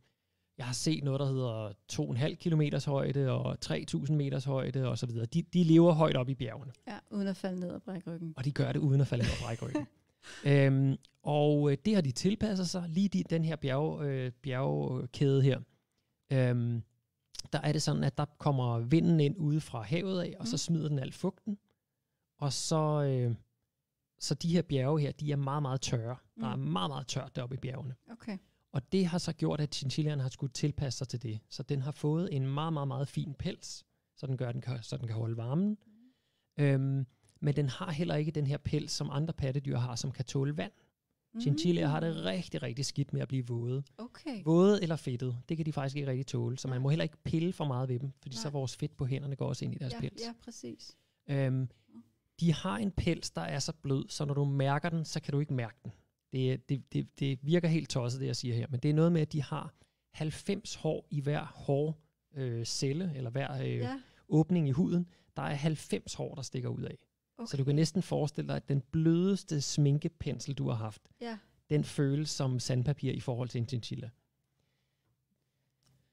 jeg har set noget, der hedder 2,5 km højde og 3.000 meters højde og så videre. De, de lever højt op i bjergene,
Ja, uden at falde ned og brække ryggen.
og de gør det uden at falde ned og brække ryggen. øhm, og øh, det har de tilpasset sig, lige de, den her bjerg, øh, bjergkæde her. Øhm, der er det sådan, at der kommer vinden ind ude fra havet af, og så
Mm.
smider den al fugten. Og så, øh, så de her bjerge her, de er meget, meget tørre. Der er
Mm.
meget, meget tørt deroppe i bjergene.
Okay.
Og det har så gjort, at chinchillaen har skulle tilpasse sig til det. Så den har fået en meget, meget, meget fin pels, så den, gør, den kan, så den kan holde varmen. Øhm, men den har heller ikke den her pels, som andre pattedyr har, som kan tåle vand. Chinchillaer har det rigtig, rigtig skidt med at blive våde.
Okay.
Våde eller fedtet, det kan de faktisk ikke rigtig tåle. Så man
Nej.
må heller ikke pille for meget ved dem, fordi så
Nej.
vores fedt på hænderne går også ind i deres
Ja,
pels.
ja, præcis.
Øhm, de har en pels, der er så blød, så når du mærker den, så kan du ikke mærke den. Det, det, det, det virker helt tosset, det jeg siger her, men det er noget med, at de har 90 hår i hver hår øh, celle, eller hver øh,
Ja.
åbning i huden, der er 90 hår, der stikker ud af.
Okay.
Så du kan næsten forestille dig, at den blødeste sminkepensel, du har haft,
Ja.
den føles som sandpapir i forhold til en chinchilla.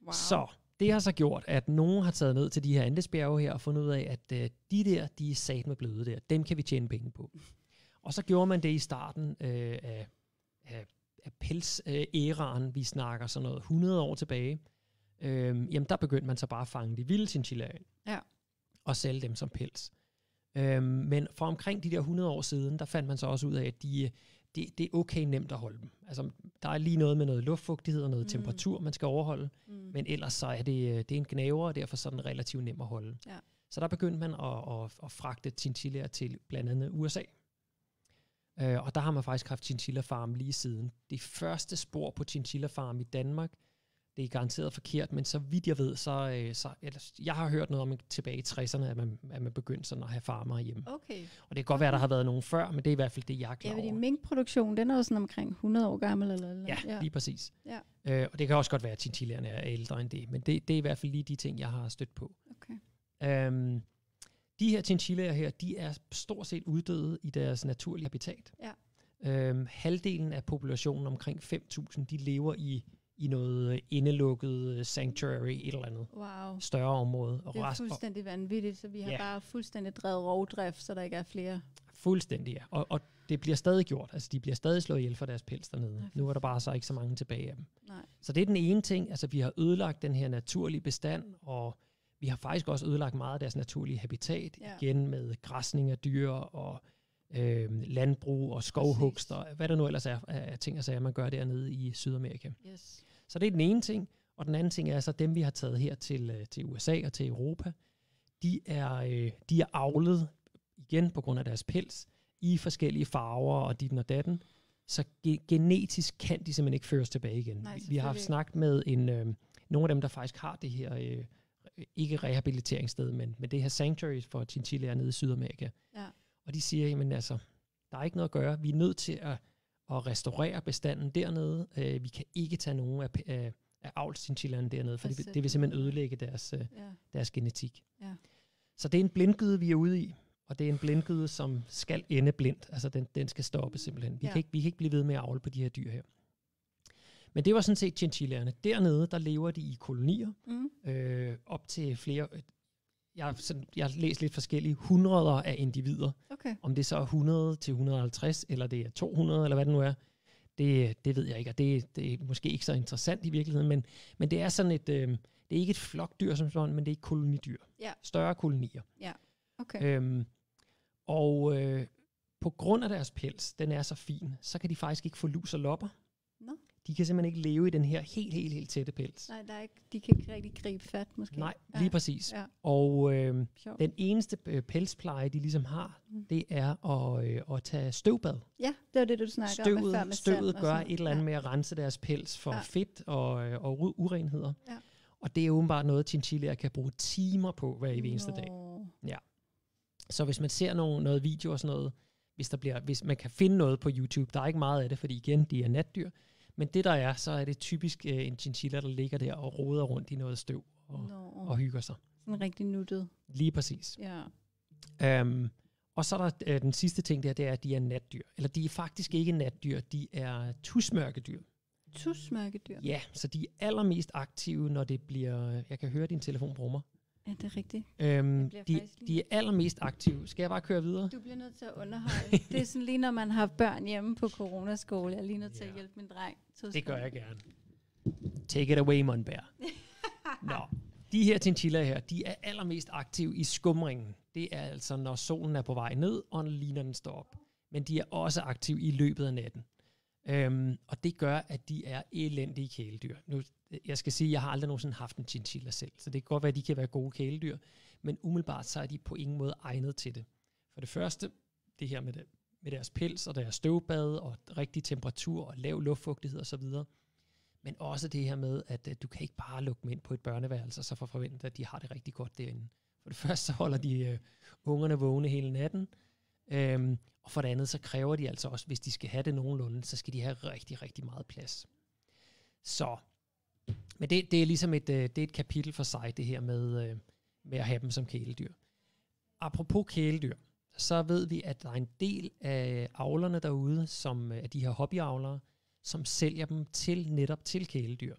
Wow.
Så det har så gjort, at nogen har taget ned til de her Andesbjerge her og fundet ud af, at øh, de der, de er sat med bløde der. Dem kan vi tjene penge på. Og så gjorde man det i starten øh, af, af, af pelsæraen. vi snakker sådan noget 100 år tilbage. Øh, jamen der begyndte man så bare at fange de vilde chinchillaer ind.
Ja.
Og sælge dem som pels. Øh, men for omkring de der 100 år siden, der fandt man så også ud af, at de, det, det er okay nemt at holde dem. Altså, der er lige noget med noget luftfugtighed og noget
Mm.
temperatur, man skal overholde.
Mm.
Men ellers så er det, øh, det er en gnaver, og derfor så er den relativt nem at holde.
Ja.
Så der begyndte man at, at, at fragte chinchillaer til blandt andet USA. Øh, og der har man faktisk haft chinchilla farm lige siden. Det første spor på chinchilla farm i Danmark, det er garanteret forkert, men så vidt jeg ved, så, øh, så ellers, jeg har hørt noget om tilbage i 60'erne, at man, at man begyndte sådan at have farmer hjemme.
Okay.
Og det kan godt være, at der har været nogen før, men det er i hvert fald det, jeg er klar
Ja, fordi
over.
minkproduktion, den er jo sådan omkring 100 år gammel. Eller, eller
Ja, ja, lige præcis.
Ja.
Øh, og det kan også godt være, at chinchillaerne er ældre end det, men det, det er i hvert fald lige de ting, jeg har stødt på.
Okay.
Øhm, de her chinchillaer her, de er stort set uddøde i deres naturlige habitat.
Ja.
Øhm, halvdelen af populationen, omkring 5.000, de lever i, i noget øh, indelukket øh, sanctuary, et eller andet
Wow.
større område. Og
Det er fuldstændig vanvittigt, så vi har
Ja.
bare fuldstændig drevet rovdrift, så der ikke er flere.
fuldstændig, ja. Og, og det bliver stadig gjort. Altså, de bliver stadig slået ihjel for deres pels dernede.
For
Nu er der bare så ikke så mange tilbage af dem.
Nej.
Så det er den ene ting. Altså, vi har ødelagt den her naturlige bestand, og vi har faktisk også ødelagt meget af deres naturlige habitat.
Ja.
Igen med græsning af dyr og øh, landbrug og skovhugst og hvad der nu ellers er af ting og sager, man gør dernede i Sydamerika.
Yes.
Så det er den ene ting. Og den anden ting er så dem, vi har taget her til, øh, til USA og til Europa. De er, øh, de er avlet igen på grund af deres pels i forskellige farver og dit og datten. Så ge- genetisk kan de simpelthen ikke føres tilbage igen.
Nej,
vi, vi har haft snakket med en, øh, nogle af dem, der faktisk har det her, øh, ikke rehabiliteringssted, men, men det her sanctuary for chinchillaer nede i Sydamerika.
Ja.
Og de siger, jamen altså, der er ikke noget at gøre. Vi er nødt til at, at restaurere bestanden dernede. Øh, vi kan ikke tage nogen af, af, af avlschinchillaerne dernede, for det, det vil simpelthen ødelægge deres, øh,
Ja.
deres genetik.
Ja.
Så det er en blindgyde, vi er ude i. Og det er en blindgyde, som skal ende blindt. Altså, den, den skal stoppe simpelthen. Vi,
Ja.
kan ikke, vi kan ikke blive ved med at avle på de her dyr her. Men det var sådan set chinchillaerne. Dernede, der lever de i kolonier.
Mm.
Øh, op til flere... øh, Jeg, har sådan, jeg har læst lidt forskellige hundreder af individer.
Okay.
Om det så er 100 til 150, eller det er 200, eller hvad det nu er, det, det ved jeg ikke, og det, det er måske ikke så interessant i virkeligheden, men, men det er sådan et, øh, det er ikke et flokdyr som sådan, men det er et kolonidyr.
Ja.
Større kolonier.
Okay.
Øhm, og øh, på grund af deres pels, den er så fin, så kan de faktisk ikke få lus og lopper.
Nå.
De kan simpelthen ikke leve i den her helt, helt, helt tætte pels.
Nej, der er ikke, de kan ikke rigtig gribe fat, måske.
Nej, lige præcis.
Ja,
Og øh, den eneste øh, pelspleje, de ligesom har,
Mm.
det er at, øh, at tage støvbad.
Ja, det var det, du snakker om med før med
Støvet, støvet gør et eller andet
ja.
med at rense deres pels for
Ja.
ja. fedt og, øh, og urenheder.
Ja.
Og det er åbenbart noget, chinchillaer kan bruge timer på hver evig eneste dag.
Nå.
Så hvis man ser nogle, noget video og sådan noget, hvis, der bliver, hvis man kan finde noget på YouTube, der er ikke meget af det, fordi igen, de er natdyr. Men det der er, så er det typisk øh, en chinchilla, der ligger der og roder rundt i noget støv og, og hygger sig.
Sådan rigtig nuttet.
Lige præcis.
Ja.
Um, og så er der øh, den sidste ting der, det er, at de er natdyr. Eller de er faktisk ikke natdyr, de er tusmørkedyr.
Tusmørkedyr.
Ja, så de er allermest aktive, når det bliver... Jeg kan høre, din telefon brummer.
Ja, det er rigtigt.
Øhm, de, de er allermest aktive. Skal jeg bare køre videre?
Du bliver nødt til at underholde. det er sådan lige, når man har børn hjemme på coronaskole. Jeg er lige nødt til at
Ja.
hjælpe min dreng. To
Det gør jeg gerne. Take it away, Monbær. Nå, de her chinchillaer her, de er allermest aktive i skumringen. Det er altså, når solen er på vej ned, og lige når den står op. Men de er også aktive i løbet af natten. Øhm, og det gør, at de er elendige kæledyr. Nu, jeg skal sige, at jeg har aldrig nogensinde haft en chinchilla selv, så det kan godt være, at de kan være gode kæledyr, men umiddelbart så er de på ingen måde egnet til det. For det første, det her med, det, med deres pels og deres støvbad og rigtig temperatur og lav luftfugtighed osv., men også det her med, at at du kan ikke bare lukke dem ind på et børneværelse, og så få forventet, at de har det rigtig godt derinde. For det første, så holder de øh, ungerne vågne hele natten, øhm, og for det andet, så kræver de altså også, hvis de skal have det nogenlunde, så skal de have rigtig, rigtig meget plads. Så Men det, det er ligesom et, øh, det er et kapitel for sig, det her med, øh, med at have dem som kæledyr. Apropos kæledyr, så ved vi, at der er en del af avlerne derude, som øh, er de her hobbyavlere, som sælger dem til netop til kæledyr.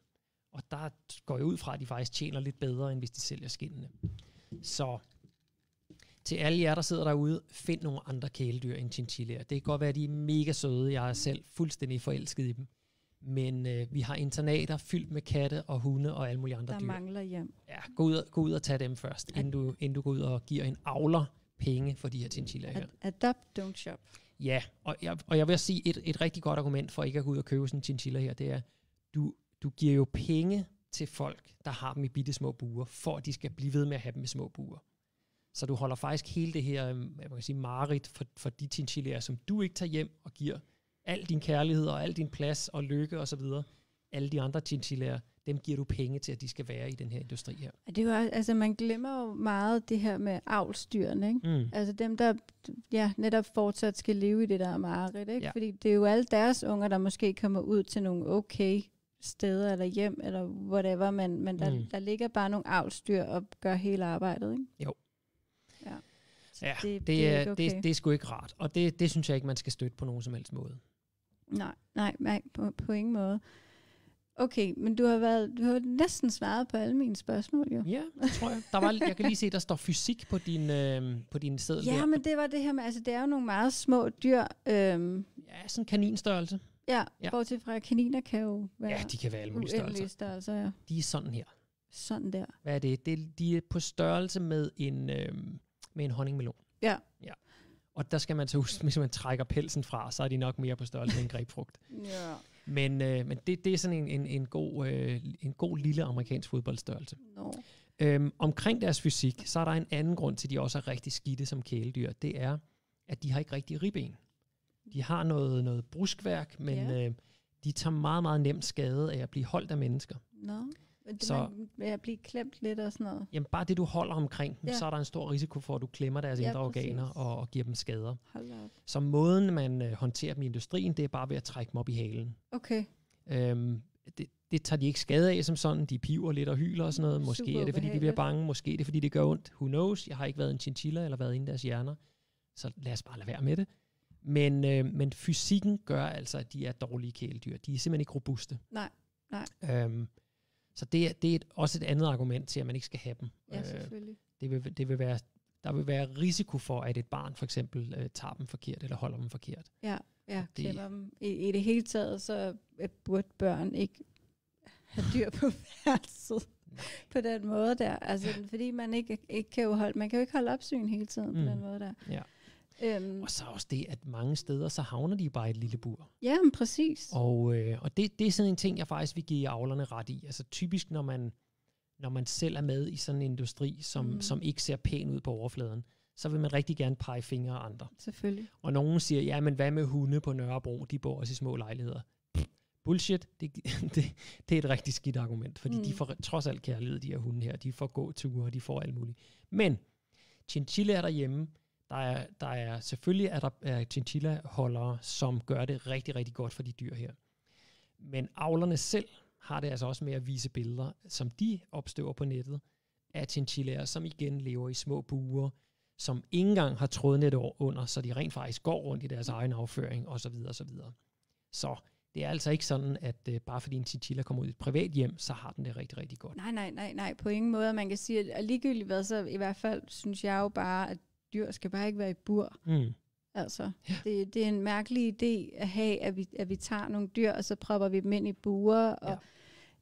Og der går jeg ud fra, at de faktisk tjener lidt bedre, end hvis de sælger skinnene. Så til alle jer, der sidder derude, find nogle andre kæledyr end chinchillaer. Det kan godt være, at de er mega søde. Jeg er selv fuldstændig forelsket i dem. Men øh, vi har internater fyldt med katte og hunde og alle mulige andre
Der
dyr.
mangler hjem.
Ja, gå ud, gå ud og tag dem først, inden du, inden du går ud og giver en avler penge for de her chinchillaer her.
Ad- Adopt, don't shop.
Ja, og jeg, og jeg vil sige, et, et rigtig godt argument for ikke at gå ud og købe sådan en chinchilla her, det er, du, du giver jo penge til folk, der har dem i bitte små buer, for at de skal blive ved med at have dem i små buer. Så du holder faktisk hele det her, øhm, hvad man kan sige, mareridt for, for de chinchillaer, som du ikke tager hjem og giver al din kærlighed og al din plads og lykke osv. Alle de andre chinchillaer, dem giver du penge til, at de skal være i den her industri her.
Og Det er jo, altså, man glemmer jo meget det her med avlsdyrene, ikke?
Mm.
Altså dem, der ja, netop fortsat skal leve i det der mareridt, ikke?
Ja.
Fordi det er jo alle deres unger, der måske kommer ud til nogle okay steder, eller hjem, eller whatever, men, men der,
Mm.
der ligger bare nogle avlsdyr og gør hele arbejdet, ikke?
Jo.
Ja. Det,
det,
er okay.
det, det er sgu ikke rart, og det, det synes jeg ikke, man skal støtte på nogen som helst måde.
Nej, nej, nej på, på ingen måde. Okay, men du har været, du har næsten svaret på alle mine spørgsmål, jo.
Ja, det tror jeg. Der var, jeg kan lige se, der står fysik på din, øh, på din seddel
Ja,
der.
men det var det her med, altså det er jo nogle meget små dyr, øhm,
Ja, sådan en kaninstørrelse.
ja,
Ja.
bortset fra kaniner kan jo være
Ja, de kan være alle mulige størrelser.
størrelser, ja.
De er sådan her.
Sådan der.
Hvad er det? det de er på størrelse med en, øh, med en honningmelon.
Ja.
ja. Og der skal man så huske, hvis man trækker pelsen fra, så er de nok mere på størrelse med en grebfrugt.
Ja.
Men, øh, men det, det er sådan en, en, en, god, øh, en god lille amerikansk fodboldstørrelse.
Nå.
Øhm, omkring deres fysik, så er der en anden grund til, at de også er rigtig skidte som kæledyr. Det er, at de har ikke rigtig ribben. De har noget, noget bruskværk, men
Ja.
øh, de tager meget, meget nemt skade af at blive holdt af mennesker.
Nå. Det
Så-
med at blive klemt lidt og sådan noget.
Jamen bare det, du holder omkring dem,
Ja.
så er der en stor risiko for, at du klemmer deres
Ja,
indre organer og, og giver dem skader.
Hold op.
Så måden, man øh, håndterer dem i industrien, det er bare ved at trække dem op i halen.
Okay.
Øhm, det, det tager de ikke skade af som sådan. De piver lidt og hyler og sådan noget. Måske
Super
er det, fordi de bliver bange. Måske er det, fordi det gør ondt. Who knows? Jeg har ikke været en chinchilla eller været inde i deres hjerner. Så lad os bare lade være med det. Men, øh, men fysikken gør altså, at de er dårlige kæledyr. De er simpelthen ikke robuste.
Nej, nej.
Øhm, så det er, det er et, også et andet argument til, at man ikke skal have dem.
Ja,
Øh,
selvfølgelig.
det vil, det vil være, der vil være risiko for, at et barn for eksempel øh, tager dem forkert eller holder dem forkert.
Ja, ja
det-
klemmer dem. I, I det hele taget, så øh, burde børn ikke have dyr på værelset på den måde der. Altså, fordi man ikke, ikke kan jo holde, man kan jo ikke holde opsyn hele tiden mm.
Mm.
på den måde der.
Ja.
Øhm,
Og så også det, at mange steder, så havner de bare i et lille bur.
ja, men præcis.
Og, øh, og det, det er sådan en ting, jeg faktisk vil give avlerne ret i. Altså typisk, når man, når man selv er med i sådan en industri, som,
Mm.
som ikke ser pæn ud på overfladen, så vil man rigtig gerne pege fingre af andre.
Selvfølgelig.
Og nogen siger, ja, men hvad med hunde på Nørrebro? De bor også i små lejligheder. Bullshit. Det, det, det er et rigtig skidt argument, fordi mm. de får trods alt kærlighed, de her hunde her. De får gåture, de får alt muligt. Men chinchilla derhjemme, der er, der er selvfølgelig er der er chinchilla-holdere, som gør det rigtig, rigtig godt for de dyr her. Men avlerne selv har det altså også med at vise billeder, som de opstøver på nettet, af chinchillaer, som igen lever i små buer, som ikke engang har trådnet under, så de rent faktisk går rundt i deres egen afføring, osv. osv. Så det er altså ikke sådan, at øh, bare fordi en chinchilla kommer ud i et privat hjem, så har den det rigtig, rigtig godt.
Nej, nej, nej, nej, på ingen måde. Man kan sige, at ligegyldigt hvad, så i hvert fald synes jeg jo bare, at dyr skal bare ikke være i bur.
Mm.
Altså, ja. det, det er en mærkelig idé at have, at vi, at vi tager nogle dyr, og så propper vi dem ind i buer, og
Ja.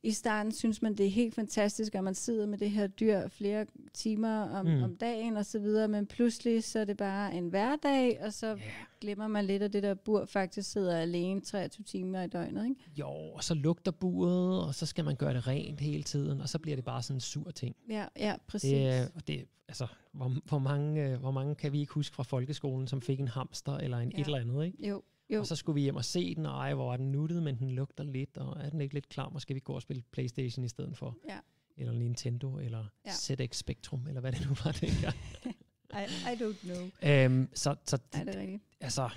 I starten synes man, det er helt fantastisk, at man sidder med det her dyr flere timer om,
Mm.
om dagen og så videre, men pludselig så er det bare en hverdag, og så
Ja.
glemmer man lidt, at det der bur faktisk sidder alene 23 timer i døgnet, ikke?
Jo, og så lugter buret, og så skal man gøre det rent hele tiden, og så bliver det bare sådan en sur ting.
Ja, ja, præcis.
Det, og det, altså, hvor, hvor, mange, øh, hvor mange kan vi ikke huske fra folkeskolen, som fik en hamster eller en. Ja. et eller andet, ikke?
Jo, jo.
Og så skulle vi hjem og se den, og ej, hvor er den nuttet, men den lugter lidt, og er den ikke lidt klam, og skal vi gå og spille Playstation i stedet for?
Ja.
Eller Nintendo, eller
Ja.
ZX Spectrum, eller hvad det nu var, det her.
I, I don't know.
øhm, så så
Nej, det er rigtigt.
altså,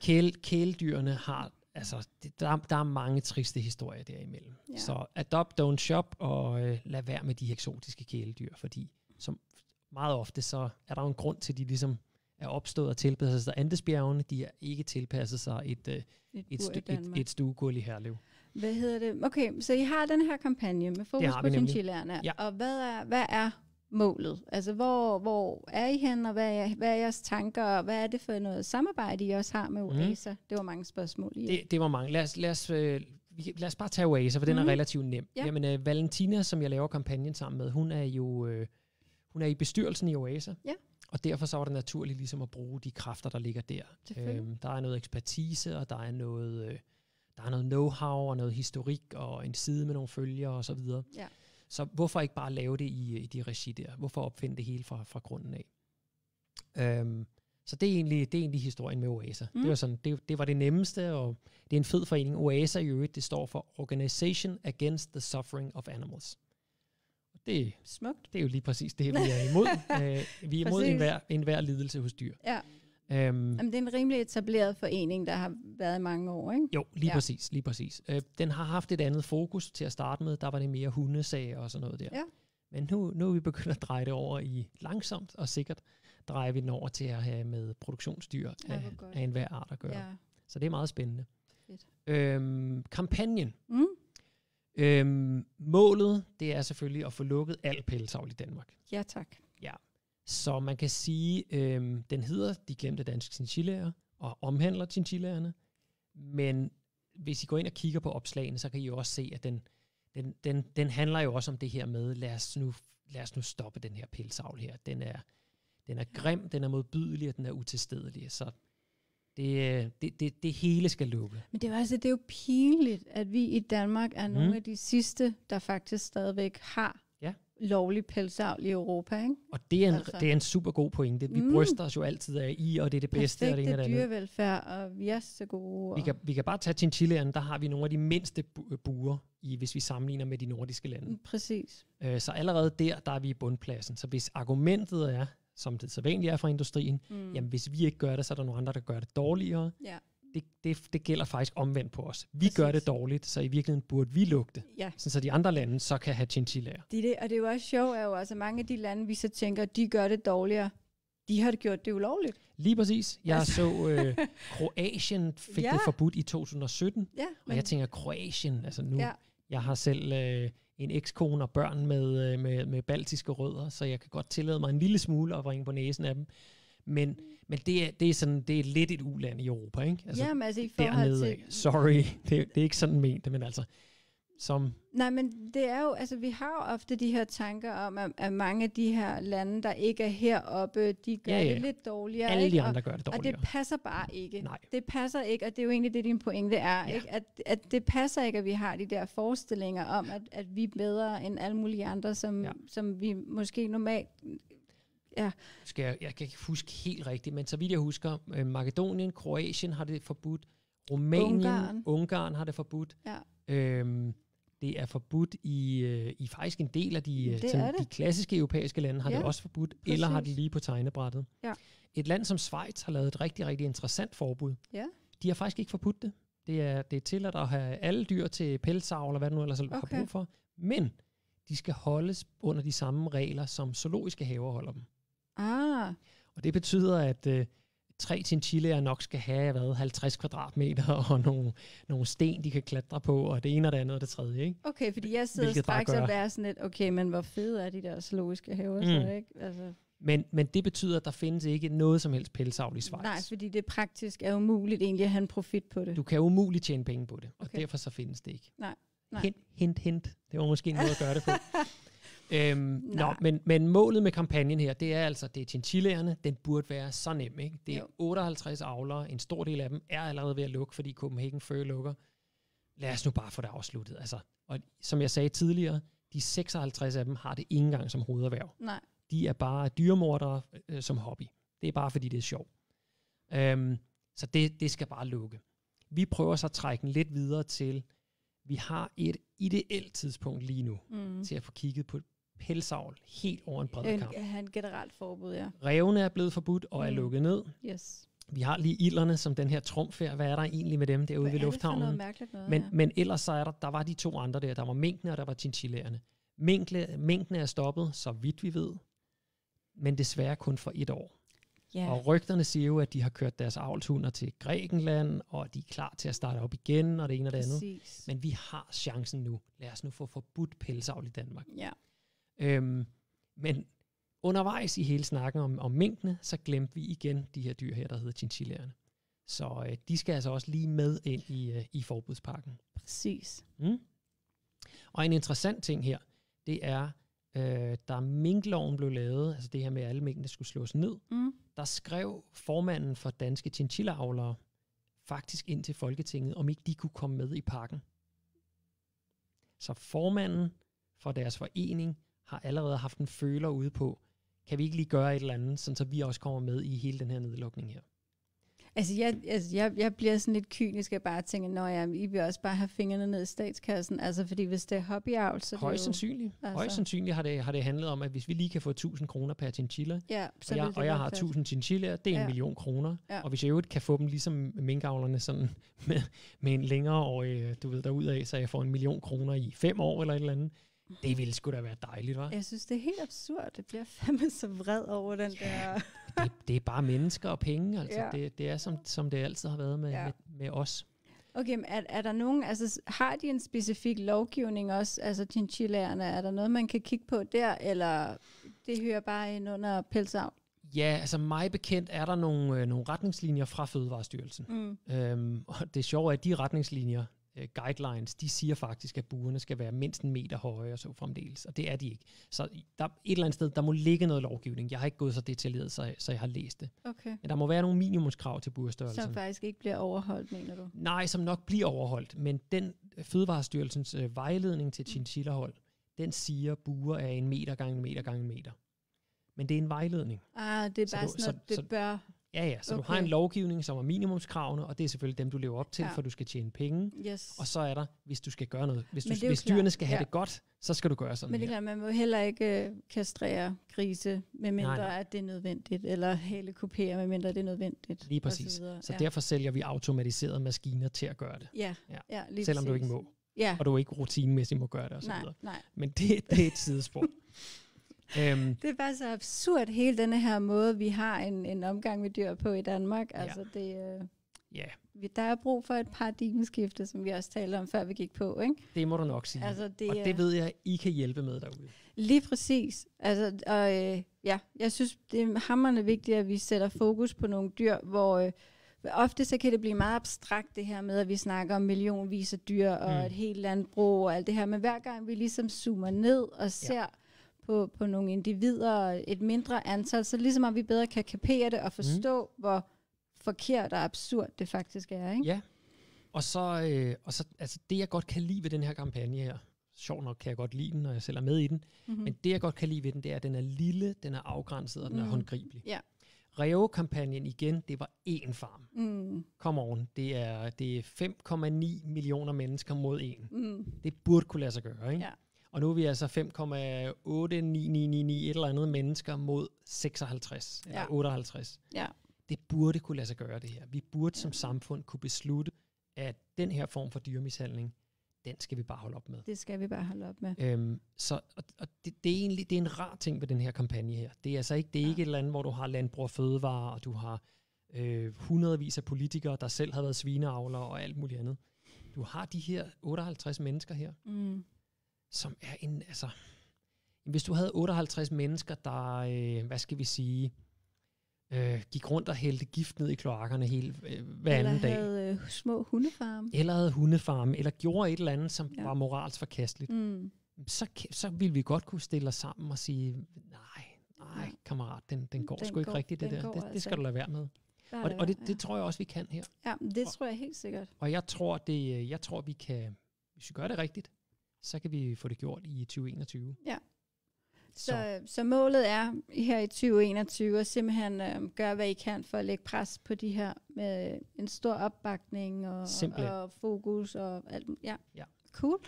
kæle, kæledyrene har, altså, det, der, der er mange triste historier derimellem.
Ja.
Ja. Så adopt, don't shop, og øh, lad være med de eksotiske kæledyr, fordi som meget ofte, så er der jo en grund til, at de ligesom er opstået og tilpasset sig Andesbjergene. De er ikke tilpasset sig et, øh,
Et,
et, stu, et, et stuegulv i Herlev.
Hvad hedder det? Okay, så I har den her kampagne med fokus på chinchillaerne.
Ja.
Og hvad er, hvad er målet? Altså, hvor, hvor er I hen, og hvad er, hvad er jeres tanker, og hvad er det for noget samarbejde, I også har med
Mhm.
OASA? Det var mange spørgsmål i.
Det, det var mange. Lad os, lad os, øh, lad os bare tage Oasis, for den
Mhm.
er relativt nem.
Ja.
Jamen, øh, Valentina, som jeg laver kampagnen sammen med, hun er jo øh, hun er i bestyrelsen i Oasis.
Ja.
Og derfor så var det naturligt ligesom at bruge de kræfter, der ligger der. Øhm, der er noget ekspertise, og der er noget, øh, der er noget know-how, og noget historik, og en side med nogle følgere og så videre.
Ja.
Så hvorfor ikke bare lave det i, i de regi der? Hvorfor opfinde det hele fra, fra grunden af? Øhm, så det er, egentlig, det er egentlig historien med OASA. Mm. Det, var sådan, det, det var det nemmeste, og det er en fed forening. OASA i øvrigt, det står for Organization Against the Suffering of Animals. Det,
Smukt.
det er jo lige præcis det, vi er imod. øh, vi er imod enhver, enhver lidelse hos dyr.
Ja.
Øhm,
Jamen, det er en rimelig etableret forening, der har været i mange år, ikke?
jo, lige
Ja.
ja. præcis. Lige præcis. Øh, den har haft et andet fokus til at starte med. Der var det mere hundesager og sådan noget der.
Ja.
Men nu, nu er vi begyndt at dreje det over i langsomt og sikkert drejer vi den over til at have med produktionsdyr
Ej,
af, af enhver art at gøre.
Ja.
Så det er meget spændende.
Fedt.
Øhm, kampagnen.
Mm?
Øhm, målet, det er selvfølgelig at få lukket al pelsavl i Danmark.
Ja, tak.
Så man kan sige, øhm, den hedder De Glemte Danske Chinchillaer, og omhandler chinchillaerne. Men hvis I går ind og kigger på opslagene, så kan I også se, at den, den, den, den handler jo også om det her med, lad os nu, lad os nu stoppe den her pelsavl her. Den er, den er grim, den er modbydelig, og den er utilstedelig. Så det, øh, det, det, det hele skal lukke.
Men det, var altså, det er jo pinligt, at vi i Danmark er nogle
Mm.
af de sidste, der faktisk stadigvæk har
Ja.
lovlig pelsavl i Europa. Ikke?
Og det er en,
Altså.
det er en super god pointe. Vi
Mm.
bryster os jo altid af I, og det er det bedste, og det ene og det
Perfekte
andet.
dyrevelfærd, og vi er så gode.
Vi kan, vi kan bare tage chinchillaerne, der har vi nogle af de mindste bu- buer, i, hvis vi sammenligner med de nordiske lande.
Mm, Præcis.
Øh, så allerede der, der er vi i bundpladsen. Så hvis argumentet er, som det sædvanlige er fra industrien,
Mm.
jamen hvis vi ikke gør det, så er der nogle andre, der gør det dårligere.
Ja.
Det, det, det gælder faktisk omvendt på os. Vi gør
Præcis.
det dårligt, så i virkeligheden burde vi lugte.
ja.
Sådan så de andre lande så kan have chinchillaer.
Det er det, og det er jo også sjovt, at jo, altså mange af de lande, vi så tænker, de gør det dårligere, de har det gjort det ulovligt.
Lige præcis. Jeg
Altså.
så, øh, Kroatien fik
Ja.
det forbudt i 2017,
Ja,
og jeg tænker, Kroatien, altså nu,
ja,
Jeg har selv øh, en ekskone og børn med, øh, med, med baltiske rødder, så jeg kan godt tillade mig en lille smule at ringe på næsen af dem. Men, men det, er, det, er sådan, det er lidt et uland i Europa, ikke?
altså, jamen, altså i forhold
dernede
til...
Sorry, det, det er ikke sådan ment, men altså, som,
Nej, men det er jo, altså vi har jo ofte de her tanker om, at, at mange af de her lande, der ikke er heroppe, de gør
Ja, ja.
det lidt dårligere.
alle de
Og-
andre gør det
Og det
dårligere.
passer bare ikke.
Nej.
Det passer ikke, og det er jo egentlig det, din pointe er.
Ja.
Ikke? At, at det passer ikke, at vi har de der forestillinger om, at, at vi er bedre end alle mulige andre, som,
ja.
som vi måske normalt... Ja,
Skal jeg, jeg kan ikke huske helt rigtigt, men så vidt jeg husker, øh, Makedonien, Kroatien har det forbudt, Rumænien,
Ungarn.
Ungarn har det forbudt.
ja.
Øhm, det er forbudt i, øh, i faktisk en del af de, øh,
Det
sådan, de klassiske europæiske lande har
Ja,
det også forbudt, eller har det
præcis.
lige på tegnebrættet.
Ja.
Et land som Schweiz har lavet et rigtig, rigtig interessant forbud.
Ja.
De har faktisk ikke forbudt det. Det er, det er tilladt at have alle dyr til pelsavl, eller hvad du nu ellers har
Okay.
brug for. Men de skal holdes under de samme regler, som zoologiske haver holder dem.
Ah,
Og det betyder, at øh, tre chinchillaer nok skal have hvad, 50 kvadratmeter og nogle, nogle sten, de kan klatre på, og det ene og det andet og det tredje. Ikke?
okay, fordi jeg sidder
Hvilket
straks og er sådan lidt, okay, men hvor fede er de der zoologiske haver
Mm.
så, ikke? Altså,
Men, men det betyder, at der findes ikke noget som helst pelsavl i Schweiz.
nej, fordi det praktisk er umuligt egentlig at have en profit på det.
Du kan umuligt tjene penge på det, og
Okay.
derfor så findes det ikke.
Nej, nej.
Hint, hint, hint. Det var måske en måde at gøre det på. øhm, nå,
Nej.
men, men målet med kampagnen her, det er altså, det er chinchillaerne. Den burde være så nem, ikke? Det er
Jo.
58 avlere. En stor del af dem er allerede ved at lukke, fordi Copenhagen Fur lukker. Lad os nu bare få det afsluttet. Altså, og som jeg sagde tidligere, de 56 af dem har det ikke engang som hovederhverv.
Nej,
De er bare dyremordere øh, som hobby. Det er bare fordi, det er sjovt. Øhm, så det, det skal bare lukke. Vi prøver så at trække den lidt videre til, vi har et ideelt tidspunkt lige nu,
mm.
til at få kigget på pelsavl helt over en bred kamp.
have en generelt forbud, ja.
Revene er blevet forbudt og er
Mm.
lukket ned.
Yes.
Vi har lige ilderne, som den her trumf her. Hvad er der egentlig med dem derude
Hvad
ved
for noget
lufthavnen?
mærkeligt noget?
Men,
ja.
men ellers så er der, der var de to andre der. Der var minkene, og der var chinchillaerne. Minkle, minkene er stoppet, så vidt vi ved. Men desværre kun for et år.
ja.
Og rygterne siger jo, at de har kørt deres avlshunder til Grækenland, og de er klar til at starte op igen, og det ene og det andet.
Præcis.
Men vi har chancen nu. Lad os nu få forbudt pelsavl i Danmark.
Ja.
Øhm, men undervejs i hele snakken om, om minkene, så glemte vi igen de her dyr her, der hedder chinchillaerne. Så øh, de skal altså også lige med ind i, øh, i forbudspakken.
Præcis.
Mm. Og en interessant ting her, det er, øh, da minkloven blev lavet, altså det her med, at alle minkene skulle slås ned,
Mm.
der skrev formanden for danske chinchilla-avlere faktisk ind til Folketinget, om ikke de kunne komme med i pakken. Så formanden for deres forening har allerede haft en føler ude på, kan vi ikke lige gøre et eller andet, sådan så vi også kommer med i hele den her nedlukning her.
Altså, jeg, altså jeg, jeg bliver sådan lidt kynisk og bare tænker, nå ja, I vil også bare have fingrene ned i statskassen. Altså, fordi hvis det er hobbyavl, så er det
Højst
jo...
sandsynligt.
altså-
Højst sandsynligt har det, har det handlet om, at hvis vi lige kan få 1000 kroner per chinchilla,
Ja, så
og jeg,
det
og jeg har
fedt.
1000 chinchillaer, det er en
Ja.
million kroner.
Ja.
Og hvis jeg øvrigt kan få dem ligesom minkavlerne sådan med, med en længere årig, du ved, derudaf, så jeg får en million kroner i fem år eller et eller andet, det ville sgu da være dejligt, hva'?
Jeg synes, det er helt absurd. Det bliver fandme så vred over den der...
Det, det er bare mennesker og penge, altså.
Ja.
Det, det er som, som det altid har været med,
Ja.
med, med os.
Okay, men er, er der nogen, altså har de en specifik lovgivning også, altså chinchillaerne, er der noget, man kan kigge på der, eller det hører bare ind under pelsavl?
Ja, altså mig bekendt er der nogle, øh, nogle retningslinjer fra Fødevarestyrelsen.
Mm.
Øhm, og det sjove er, at de retningslinjer, øh, guidelines, de siger faktisk, at buerne skal være mindst en meter høje og så fremdeles. Og det er de ikke. Så der, et eller andet sted, der må ligge noget lovgivning. Jeg har ikke gået så detaljeret, så, så jeg har læst det.
Okay.
Men der må være nogle minimumskrav til burstørrelsen.
Som faktisk ikke bliver overholdt, mener du?
Nej, som nok bliver overholdt. Men den øh, Fødevarestyrelsens øh, vejledning til chinchillahold, den siger, at buer er en meter gange en meter gange en meter. Men det er en vejledning.
Ah, det er
Så
bare
du-
sådan
så-
det
så-
bør...
Ja, ja, så okay. du har en lovgivning, som er minimumskravene, og det er selvfølgelig dem, du lever op til,
Ja.
for du skal tjene penge.
Yes.
Og så er der, hvis du skal gøre noget. Hvis, du, hvis
klart,
dyrene skal have
ja.
det godt, så skal du gøre sådan
Men det er klart, man må heller ikke øh, kastrere grise, medmindre
Nej, nej.
at det er nødvendigt, eller halekupere, medmindre det er nødvendigt.
Lige
og så
præcis.
videre.
Så
ja.
derfor sælger vi automatiserede maskiner til at gøre det.
Ja,
Ja.
ja lige
Selvom du
præcis.
ikke må.
Ja,
Og du ikke rutinemæssigt må gøre det osv.
nej, nej.
Men det, det er et sidespor. øhm,
Det er bare så absurd, hele denne her måde, vi har en, en omgang med dyr på i Danmark.
Ja.
Altså, det, øh,
ja,
vi, der er brug for et paradigmeskifte, som vi også talte om, før vi gik på. Ikke?
det må du nok sige.
Altså, det,
og det ved jeg, I kan hjælpe med derude.
Lige præcis. Altså, og, øh, ja, jeg synes, det er hammerende vigtigt, at vi sætter fokus på nogle dyr, hvor øh, ofte så kan det blive meget abstrakt det her med, at vi snakker om millionvis af dyr og
Mm.
et helt landbrug og alt det her. Men hver gang vi ligesom zoomer ned og ser ja. På, på nogle individer og et mindre antal, så ligesom at vi bedre kan kapere det og forstå, mm. hvor forkert og absurd det faktisk er. Ikke?
Ja. Og så, øh, og så altså det, jeg godt kan lide ved den her kampagne her, sjovt nok kan jeg godt lide den, når jeg selv er med i den,
Mm-hmm.
men det, jeg godt kan lide ved den, det er, at den er lille, den er afgrænset, og den er
Mm.
håndgribelig.
Ja.
Ræve-kampagnen igen, det var én farm.
Mm.
Come on, det er, det er 5,9 millioner mennesker mod en.
Mm.
Det burde kunne lade sig gøre, ikke?
Ja.
Og nu er vi altså 5,8999 et eller andet mennesker mod 56 eller
Ja.
58.
Ja.
Det burde kunne lade sig gøre, det her. Vi burde som samfund kunne beslutte, at den her form for dyremishandling, den skal vi bare holde op med.
Det skal vi bare holde op med.
Øhm, så og, og det, det, er egentlig det er en rar ting ved den her kampagne her. Det er altså ikke, det er
Ja.
ikke et land, hvor du har landbrug og fødevare, og du har øh, hundredvis af politikere, der selv har været svineavlere og alt muligt andet. Du har de her 58 mennesker her,
Mm.
Som er en, altså, hvis du havde 58 mennesker, der, øh, hvad skal vi sige, øh, gik rundt og hældte gift ned i kloakkerne hele, øh, hver
Eller
anden dag,
havde øh, små hundefarme.
eller havde hundefarme, eller gjorde et eller andet, som
Ja.
var moralsk forkasteligt,
Mm.
så, så ville vi godt kunne stille os sammen og sige, nej, nej, kammerat, den, den går
Den
sgu ikke
går-
rigtigt, det der.
går
Det, det
altså
skal du lade være med. Og, og det,
ja.
det tror jeg også, vi kan her.
Ja, det tror jeg helt sikkert.
Og jeg tror, det, jeg tror, vi kan, hvis vi gør det rigtigt, så kan vi få det gjort i 2021.
Så, så målet er her i 2021 at simpelthen øh, gøre, hvad I kan for at lægge pres på de her med en stor opbakning og,
Simpelthen.
og fokus og alt. Ja.
Ja.
Cool.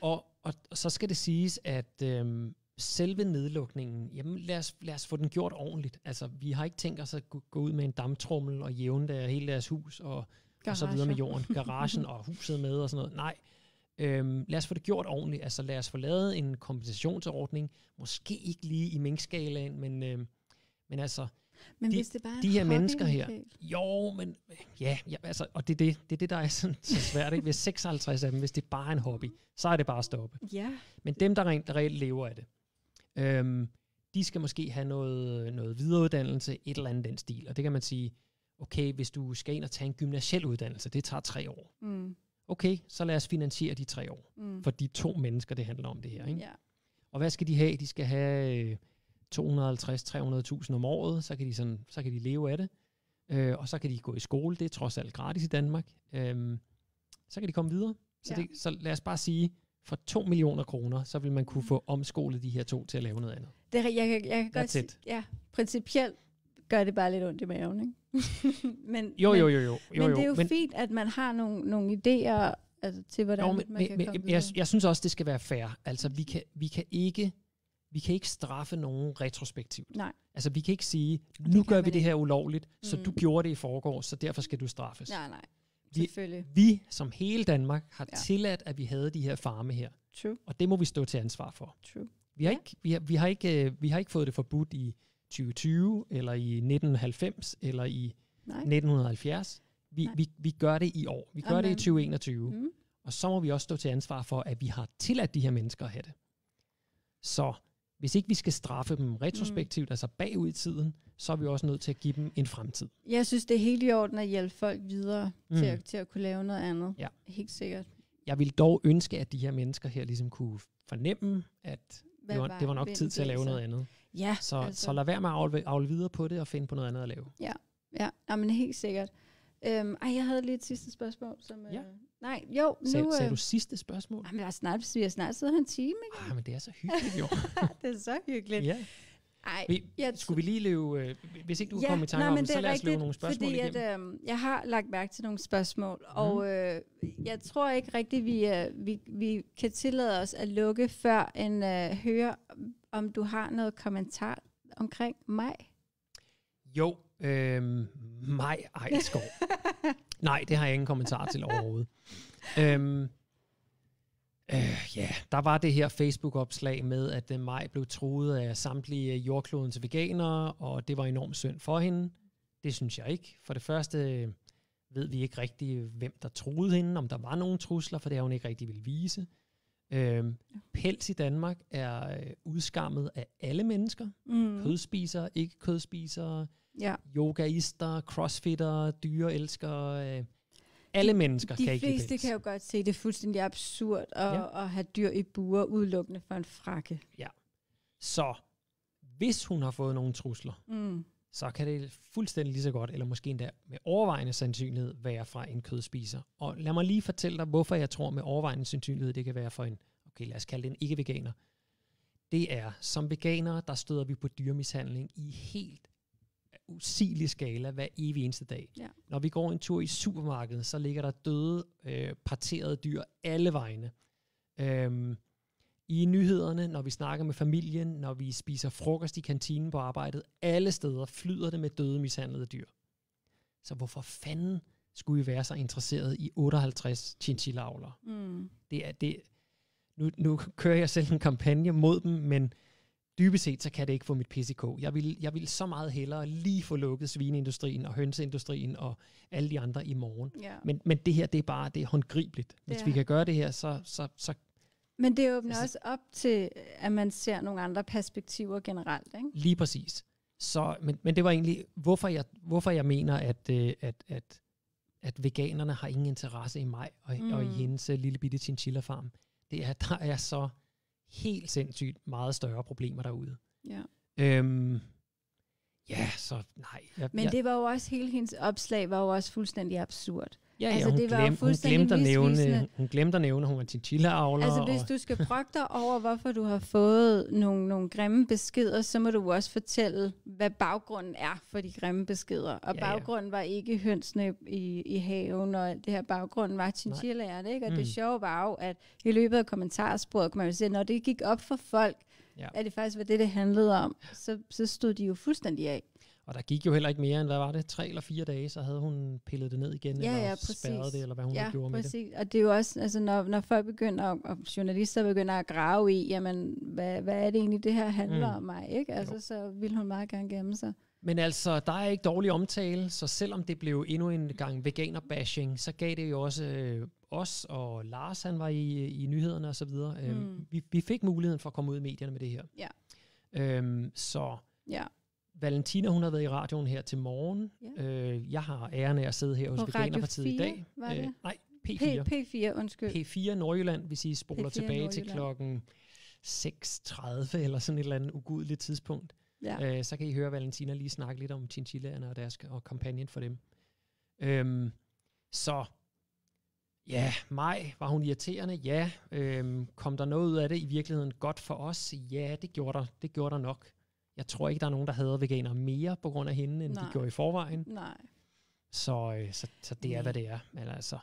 Og, og, og så skal det siges, at øhm, selve nedlukningen, jamen lad os, lad os få den gjort ordentligt. Altså, vi har ikke tænkt os at gå, gå ud med en dammtrummel og jævne der hele deres hus og, og så videre med jorden. Garagen og huset med og sådan noget. Nej, øhm, lad os få det gjort ordentligt. Altså, lad os få lavet en kompensationsordning. Måske ikke lige i minkskalaen, men, øhm, men altså,
men
de,
hvis det bare
de her mennesker her, jo, men ja, ja altså, og det er det, det, er det der er sådan, så svært. Ikke? Hvis 56 af dem, hvis det bare er en hobby, så er det bare at stoppe.
Ja,
Men dem, der rent reelt lever af det, øhm, de skal måske have noget, noget videreuddannelse, et eller andet den stil. Og det kan man sige, okay, hvis du skal ind og tage en gymnasiel uddannelse, det tager tre år.
mm,
Okay, så lad os finansiere de tre år.
mm.
For de to mennesker, det handler om det her. Ikke?
ja.
Og hvad skal de have? De skal have øh, 250-300.000 om året, så kan, de sådan, så kan de leve af det. Øh, og så kan de gå i skole, det er trods alt gratis i Danmark. Øhm, så kan de komme videre. Så,
Ja.
det, så lad os bare sige, for 2 millioner kroner, så vil man kunne få omskolet de her to til at lave noget andet.
Det, jeg, kan- jeg kan godt sige, ja, principielt gør det bare lidt ondt i maven, ikke? men,
Jo,
men,
jo, jo, jo. jo,
men det er jo
men,
fint, at man har nogle, nogle idéer altså, til, hvordan
jo, men,
man kan
men,
komme
jeg, jeg synes også, det skal være fair. Altså, vi kan, vi kan ikke vi kan ikke straffe nogen retrospektivt.
Nej.
Altså, vi kan ikke sige,
det
nu
kan
gør vi det
ikke.
her ulovligt, så
Mm.
du gjorde det i forgår, så derfor skal du straffes.
Nej, nej.
Vi-
Selvfølgelig.
Vi, som hele Danmark, har
Ja.
tilladt, at vi havde de her farme her.
True,
Og det må vi stå til ansvar for.
true.
Vi har,
Ja.
ikke, vi har, vi har, ikke, øh, vi har ikke fået det forbudt i 2020, eller i 1990, eller i
Nej.
1970. Vi,
Nej.
vi, vi gør det i år. Vi gør det i
Amen.
2021.
Mm.
Og så må vi også stå til ansvar for, at vi har tilladt de her mennesker at have det. Så hvis ikke vi skal straffe dem retrospektivt, mm. altså bagud i tiden, så er vi også nødt til at give dem en fremtid.
Jeg synes, det er helt i orden at hjælpe folk videre mm. til, at, til at kunne lave noget andet.
Ja.
Helt sikkert.
Jeg vil dog ønske, at de her mennesker her ligesom kunne fornemme, at
Hvad
det var, det var nok tid til at lave noget andet.
Ja,
Så, altså. så lad være med at avle, avle videre på det og finde på noget andet at lave.
Ja, ja men helt sikkert. Øhm, ej, jeg havde lige et sidste spørgsmål. Som,
Ja.
øh, nej, jo,
Sag,
nu...
sagde
øh,
du sidste spørgsmål?
Ej, men der er snart, vi har snart siddet her en time, ikke?
Ah, men det er så hyggeligt, jo.
det er så hyggeligt.
ja.
Ej,
Vi,
jeg
skulle vi lige løbe, øh, hvis ikke du
ja,
kommer i tanke
nej,
om det, så lad os løbe
rigtigt,
nogle spørgsmål
fordi
igennem.
At, øh, jeg har lagt mærke til nogle spørgsmål, mm. og øh, jeg tror ikke rigtigt, vi, øh, vi, vi kan tillade os at lukke, før en øh, høre, om du har noget kommentar omkring mig.
Jo, øhm, Maj Ejskov. Nej, det har jeg ingen kommentar til overhovedet. øhm, øh, ja, der var det her Facebook-opslag med, at øh, Maj blev truet af samtlige jordklodens veganere, og det var enormt synd for hende. Det synes jeg ikke. For det første øh, ved vi ikke rigtig, hvem der truede hende, om der var nogle trusler, for det har hun ikke rigtig vil vise. Øhm, pels i Danmark er øh, udskammet af alle mennesker.
Mm.
Kødspisere, ikke kødspisere,
Ja.
yogaister, crossfitter, dyreelskere, øh, alle mennesker
De
kan ikke lide
fleste
pels.
kan jo godt se, det er fuldstændig absurd at,
Ja.
ja. at have dyr i buer udelukkende for en frakke.
Så hvis hun har fået nogle trusler,
Mm.
så kan det fuldstændig lige så godt, eller måske endda med overvejende sandsynlighed, være fra en kødspiser. Og lad mig lige fortælle dig, hvorfor jeg tror med overvejende sandsynlighed, det kan være for en, okay lad os kalde det en ikke-veganer. Det er, som veganere, der støder vi på dyremishandling i helt usigelig skala hver evig eneste dag.
Ja.
Når vi går en tur i supermarkedet, så ligger der døde, øh, parterede dyr alle vegne. Øhm, I nyhederne, når vi snakker med familien, når vi spiser frokost i kantinen på arbejdet, alle steder flyder det med døde mishandlede dyr. Så hvorfor fanden skulle I være så interesseret i 58 chinchilla-avlere?
Mm.
Det er, det, nu, nu kører jeg selv en kampagne mod dem, men dybest set, så kan det ikke få mit kog. Jeg vil, jeg vil så meget hellere lige få lukket svineindustrien og hønseindustrien og alle de andre i morgen.
Ja.
Men, men det her, det er bare, det er håndgribeligt. Hvis
Det
vi kan gøre det her, så, så, så
Men det åbner
Altså-
også op til, at man ser nogle andre perspektiver generelt, ikke?
lige præcis. Så, men, men det var egentlig, hvorfor jeg, hvorfor jeg mener, at, øh, at, at, at veganerne har ingen interesse i mig og, mm. og i
Mm.
hendes øh, lille bitte chinchilla-farm. Det er, der er så helt sindssygt meget større problemer derude.
Ja.
Øhm, ja, så nej. Jeg,
Men
jeg,
det var jo også, hele hendes opslag var jo også fuldstændig absurd.
Ja,
Altså,
ja hun,
det var
glem, hun, glemte at nævne, hun glemte at nævne, at hun var chinchilla-avler.
Altså, hvis
og,
du skal brokke dig over, hvorfor du har fået nogle, nogle grimme beskeder, så må du også fortælle, hvad baggrunden er for de grimme beskeder. Og
Ja, ja.
baggrunden var ikke hønsene i, i haven, og alt det her baggrunden var chinchillaerne, ikke? Og
Mm.
det sjove var jo, at i løbet af kommentarsporet, kan man jo se, at når det gik op for folk,
Ja.
at det faktisk var det, det handlede om, så, så stod de jo fuldstændig af.
Og der gik jo heller ikke mere end, hvad var det, tre eller fire dage, så havde hun pillet det ned igen,
Ja,
eller
ja, præcis.
spærret det, eller hvad hun ja, gjorde med det.
præcis. Og det er jo også, altså når, når folk begynder, og journalister begynder at grave i, jamen, hvad, hvad er det egentlig, det her handler
Mm.
om mig, ikke? Altså,
Jo.
så vil hun meget gerne gemme sig.
Men altså, der er ikke dårlig omtale, så selvom det blev endnu en gang veganer-bashing, så gav det jo også øh, os, og Lars han var i, i nyhederne og så videre.
Mm.
Vi, vi fik muligheden for at komme ud i medierne med det her.
Ja.
Øhm, så
Ja.
Valentina, hun har været i radioen her til morgen.
Ja.
Øh, jeg har æren af at sidde her hos
På
Veganerpartiet i
4,
dag. Øh,
var det?
nej,
P,
P4.
P4, undskyld.
P4 Nordjylland, hvis I spoler
P4
tilbage til
Nordjylland.
klokken 6.30 eller sådan et eller andet ugudeligt tidspunkt.
ja.
Øh, så kan I høre Valentina lige snakke lidt om chinchillaerne og deres og kampagnen for dem. Øhm, så ja, mig var hun irriterende. Ja, øhm, kom der noget ud af det i virkeligheden godt for os? Ja, det gjorde der. Det gjorde der nok. Jeg tror ikke, der er nogen, der hader veganer mere på grund af hende, end
Nej.
de gjorde i forvejen.
Nej.
Så, øh, så, så det er,
Nej.
hvad det er. Men altså,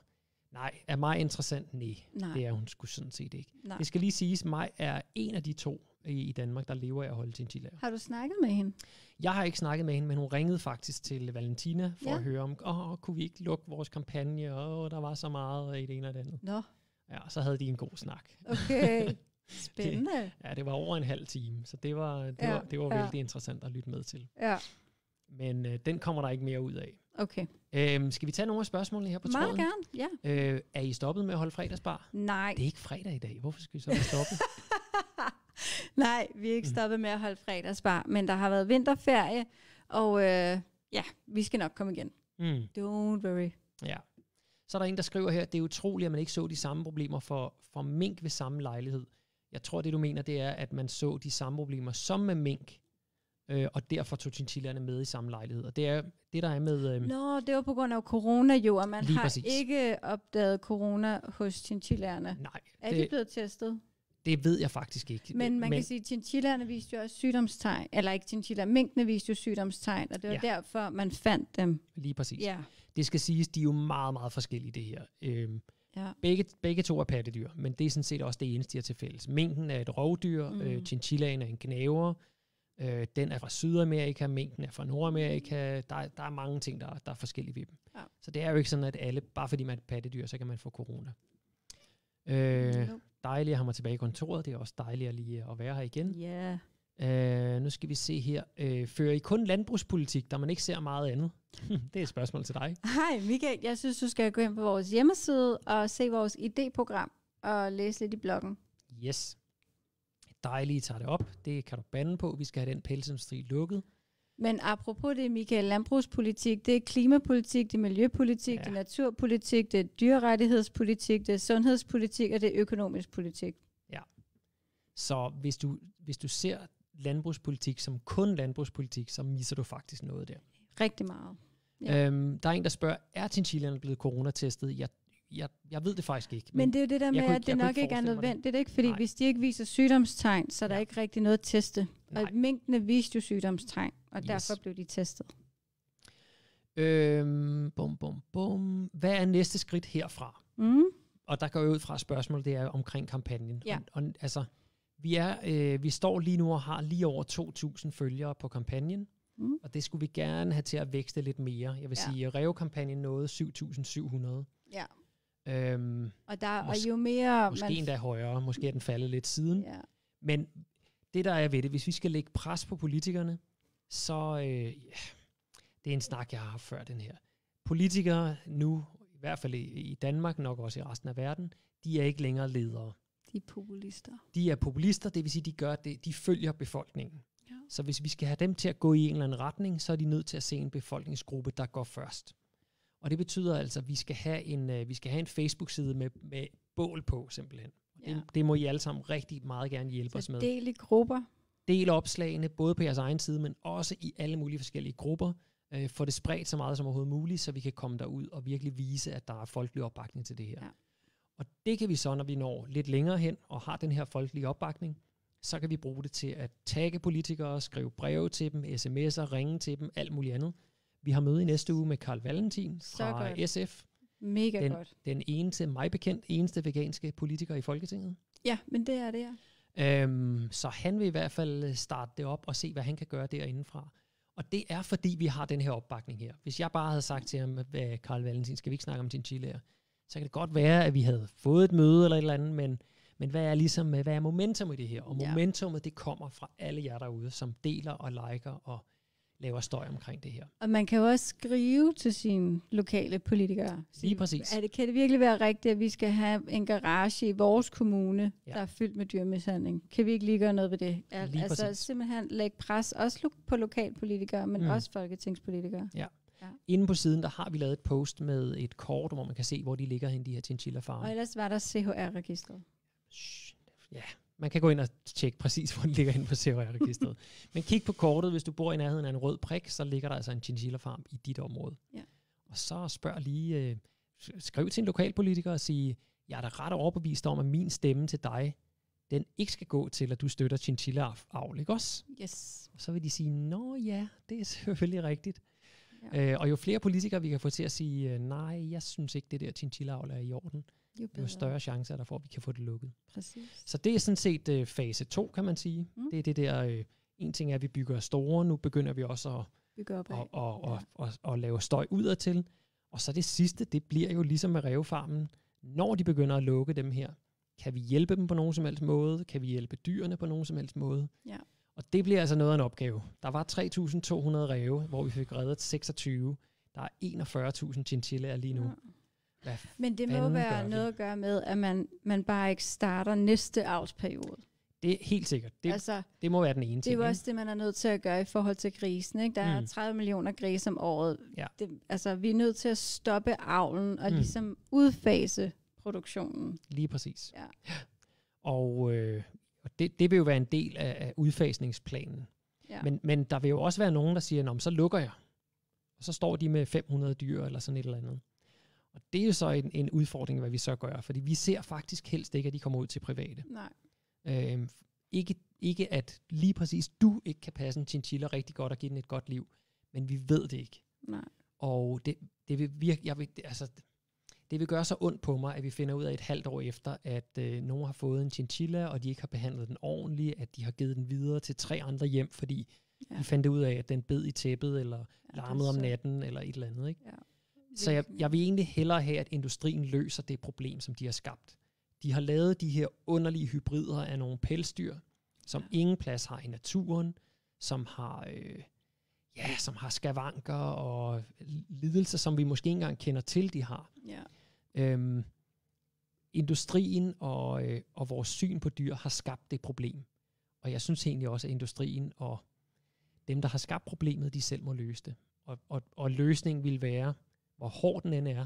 nej, er mig interessant? Nej,
Nej.
det er hun sgu sådan set ikke.
Nej.
Det skal lige siges, mig er en af de to i, i Danmark, der lever af at holde chinchillaer.
Har du snakket med hende?
Jeg har ikke snakket med hende, men hun ringede faktisk til Valentina for
Ja.
at høre om, åh, kunne vi ikke lukke vores kampagne, og der var så meget i det ene og det andet.
Nå,
Ja, så havde de en god snak.
okay. Spændende.
Ja, det var over en halv time, så det var, det
Ja,
var, det var
ja.
vældig interessant at lytte med til.
Ja,
Men øh, den kommer der ikke mere ud af.
okay.
Øhm, skal vi tage nogle af spørgsmålene her på
Meget
tråden?
gerne, ja.
Øh, er I stoppet med at holde fredagsbar?
Nej.
Det er ikke fredag i dag. Hvorfor skal vi så være stoppet?
Nej, vi er ikke
Mm.
stoppet med at holde fredagsbar, men der har været vinterferie, og øh, ja, vi skal nok komme igen.
mm,
Don't worry.
ja. Så er der en, der skriver her, det er utroligt, at man ikke så de samme problemer for, for mink ved samme lejlighed. Jeg tror, det du mener, det er, at man så de samme problemer som med mink, øh, og derfor tog chinchillaerne med i samme lejlighed. Og det er det, der er med... Øh,
Nå, det var på grund af corona jo, og man har
præcis.
ikke opdaget corona hos chinchillaerne.
nej,
Er de
det,
blevet testet?
det ved jeg faktisk ikke.
Men man kan sige, at chinchillaerne viste jo også sygdomstegn, eller ikke chinchilla, minkene viste jo sygdomstegn, og det var
ja.
derfor, man fandt dem.
Lige præcis.
Ja.
Det skal siges, de er jo meget, meget forskellige, det her. Øhm,
Ja.
begge, begge to er pattedyr, men det er sådan set også det eneste, de har til fælles. Minken er et rovdyr, mm.
Mm.
øh, chinchillaen er en gnaver, øh, den er fra Sydamerika, minken er fra Nordamerika. Der, er- der er mange ting, der, der er forskellige ved dem.
Ja.
Så det er jo ikke sådan, at alle, bare fordi man er et pattedyr, så kan man få corona. Øh, dejligt at have mig tilbage i kontoret. Det er også dejligt at lige at være her igen.
Ja.
Øh, nu skal vi se her. Øh, fører I kun landbrugspolitik, der man ikke ser meget andet? det er et spørgsmål til dig.
Hej Michael, jeg synes, du skal gå ind på vores hjemmeside og se vores idéprogram og læse lidt i bloggen.
Yes. Dejligt, I tager det op. Det kan du bande på. Vi skal have den pelsindustri lukket.
Men apropos det, Michael, landbrugspolitik, det er klimapolitik, det er miljøpolitik,
Ja.
ja. det er naturpolitik, det er dyrerettighedspolitik, det er sundhedspolitik og det er økonomisk politik.
Så hvis du, hvis du ser landbrugspolitik som kun landbrugspolitik, så misser du faktisk noget der.
Rigtig meget.
Ja. Øhm, der er en, der spørger, er chinchillaerne blevet coronatestet? Jeg, jeg, jeg ved det faktisk ikke.
Men det er jo det der med, at det nok
ikke
er nødvendigt, ikke? Fordi
Nej.
hvis de ikke viser sygdomstegn, så er der
Ja.
ikke rigtig noget at teste.
Nej.
Og minkene viste jo sygdomstegn, og
Yes.
derfor blev de testet.
Øhm, bum, bum, bum. Hvad er næste skridt herfra?
Mm.
Og der går jeg ud fra et spørgsmål, det er omkring kampagnen.
Ja.
Og, og, altså, vi, er, øh, vi står lige nu og har lige over 2.000 følgere på kampagnen,
Mm.
og det skulle vi gerne have til at vækste lidt mere. Jeg vil
Ja.
sige, at Rev-kampagnen nåede 7.700.
Ja.
Øhm,
Og, der,
Mås-
og jo mere
måske
man...
endda højere, måske er den faldet lidt siden.
Ja.
Men det, der er ved det, hvis vi skal lægge pres på politikerne, så øh, ja, det er en snak, jeg har haft før den her. Politikere nu, i hvert fald i, i Danmark, nok også i resten af verden, de er ikke længere ledere.
De er populister.
De er populister, det vil sige, de gør det, de følger befolkningen.
Ja.
Så hvis vi skal have dem til at gå i en eller anden retning, så er de nødt til at se en befolkningsgruppe, der går først. Og det betyder altså, at vi skal have en, øh, vi skal have en Facebook-side med, med bål på, simpelthen.
Ja.
det, det må I alle sammen rigtig meget gerne hjælpe os
Så
med.
del i grupper.
Del opslagene, både på jeres egen side, men også i alle mulige forskellige grupper. Øh, få det spredt så meget som overhovedet muligt, så vi kan komme derud og virkelig vise, at der er folkelig opbakning til det her.
Ja.
Og det kan vi så, når vi når lidt længere hen og har den her folkelige opbakning, så kan vi bruge det til at tagge politikere, skrive breve til dem, sms'er, ringe til dem, alt muligt andet. Vi har møde i næste uge med Karl Valentin
Så
fra
godt.
SF,
Mega
Den-
godt.
den eneste, mig bekendt, eneste veganske politiker i Folketinget.
Ja, men det er det, ja.
Øhm, så han vil i hvert fald øh, starte det op og se, hvad han kan gøre derindefra. Og det er, fordi vi har den her opbakning her. Hvis jeg bare havde sagt til ham, hvad Karl Valentin, skal vi ikke snakke om chinchillaer? Så kan det godt være, at vi havde fået et møde eller et eller andet, men, men hvad er ligesom, øh, hvad er momentum i det her? Og
Ja.
momentummet, det kommer fra alle jer derude, som deler og liker og laver støj omkring det her.
Og man kan jo også skrive til sine lokale politikere.
Lige præcis.
Er det, kan det virkelig være rigtigt, at vi skal have en garage i vores kommune,
Ja.
ja. der er fyldt med dyrmishandling? Kan vi ikke lige gøre noget ved det? Al-
Lige
altså
præcis.
simpelthen lægge pres, også lo- på lokalpolitikere, men
Mm.
også folketingspolitikere.
Inde på siden, der har vi lavet et post med et kort, hvor man kan se, hvor de ligger hen, de her chinchilla farme.
Og ellers var der CHR-registret.
Ja, man kan gå ind og tjekke præcis, hvor den ligger inde på CRR-registret. Men kig på kortet, hvis du bor i nærheden af en rød prik, så ligger der altså en chinchilla-farm i dit område.
Ja.
Og så spørg lige, øh, skriv til en lokalpolitiker og sige, jeg er da ret overbevist om, at min stemme til dig, den ikke skal gå til, at du støtter chinchilla-avl, ikke også?
Yes.
Og så vil de sige, nå ja, det er selvfølgelig rigtigt.
Ja.
Øh, og jo flere politikere vi kan få til at sige, øh, nej, jeg synes ikke, det der chinchilla-avl er i orden,
Jo,
jo større chancer er der for, at vi kan få det lukket.
Præcis.
Så det er sådan set øh, fase 2, kan man sige. Mm. Det er det der, øh, en ting er, at vi bygger store, nu begynder vi også at,
Bygge op af.
at, at,
Ja.
at, at, at lave støj udadtil. Og så det sidste, det bliver jo ligesom med Rævefarmen, når de begynder at lukke dem her, kan vi hjælpe dem på nogen som helst måde? Kan vi hjælpe dyrene på nogen som helst måde?
Ja.
Og det bliver altså noget af en opgave. Der var 3.200 ræve, hvor vi fik reddet 26. Der er 41.000 chinchillaer lige nu.
Ja.
Hvad
Men det må være noget at gøre med, at man, man bare ikke starter næste avlsperiode.
Det er helt sikkert. Det, altså, det må være den ene
det
ting.
er jo også det, man er nødt til at gøre i forhold til grisen. Ikke? Der er
Mm.
30 millioner grise om året.
Ja.
Det, altså, vi er nødt til at stoppe avlen og
Mm.
ligesom udfase produktionen.
Lige præcis.
Ja.
Og det, det vil jo være en del af, af udfasningsplanen.
Ja.
Men, men der vil jo også være nogen, der siger, Nå, så lukker jeg. Og så står de med 500 dyr eller sådan et eller andet. Og det er jo så en, en udfordring, hvad vi så gør. Fordi vi ser faktisk helst ikke, at de kommer ud til private.
Nej.
Øhm, ikke, ikke at lige præcis du ikke kan passe en chinchilla rigtig godt og give den et godt liv. Men vi ved det ikke.
Nej.
Og det, det vil virke, jeg vil, altså, det vil gøre så ondt på mig, at vi finder ud af et halvt år efter, at øh, nogen har fået en chinchilla, og de ikke har behandlet den ordentligt, at de har givet den videre til tre andre hjem, fordi
Ja.
de fandt ud af, at den bed i tæppet, eller
Ja,
larmede om natten, eller et eller andet. Ikke?
Ja.
Så jeg, jeg vil egentlig hellere have, at industrien løser det problem, som de har skabt. De har lavet de her underlige hybrider af nogle pelsdyr, som
Ja.
ingen plads har i naturen, som har, øh, ja, som har skavanker og lidelser, som vi måske ikke engang kender til, de har.
Ja.
Øhm, industrien og, øh, og vores syn på dyr har skabt det problem. Og jeg synes egentlig også, at industrien og dem, der har skabt problemet, de selv må løse det. Og, og, og løsningen vil være, hvor hård den end er,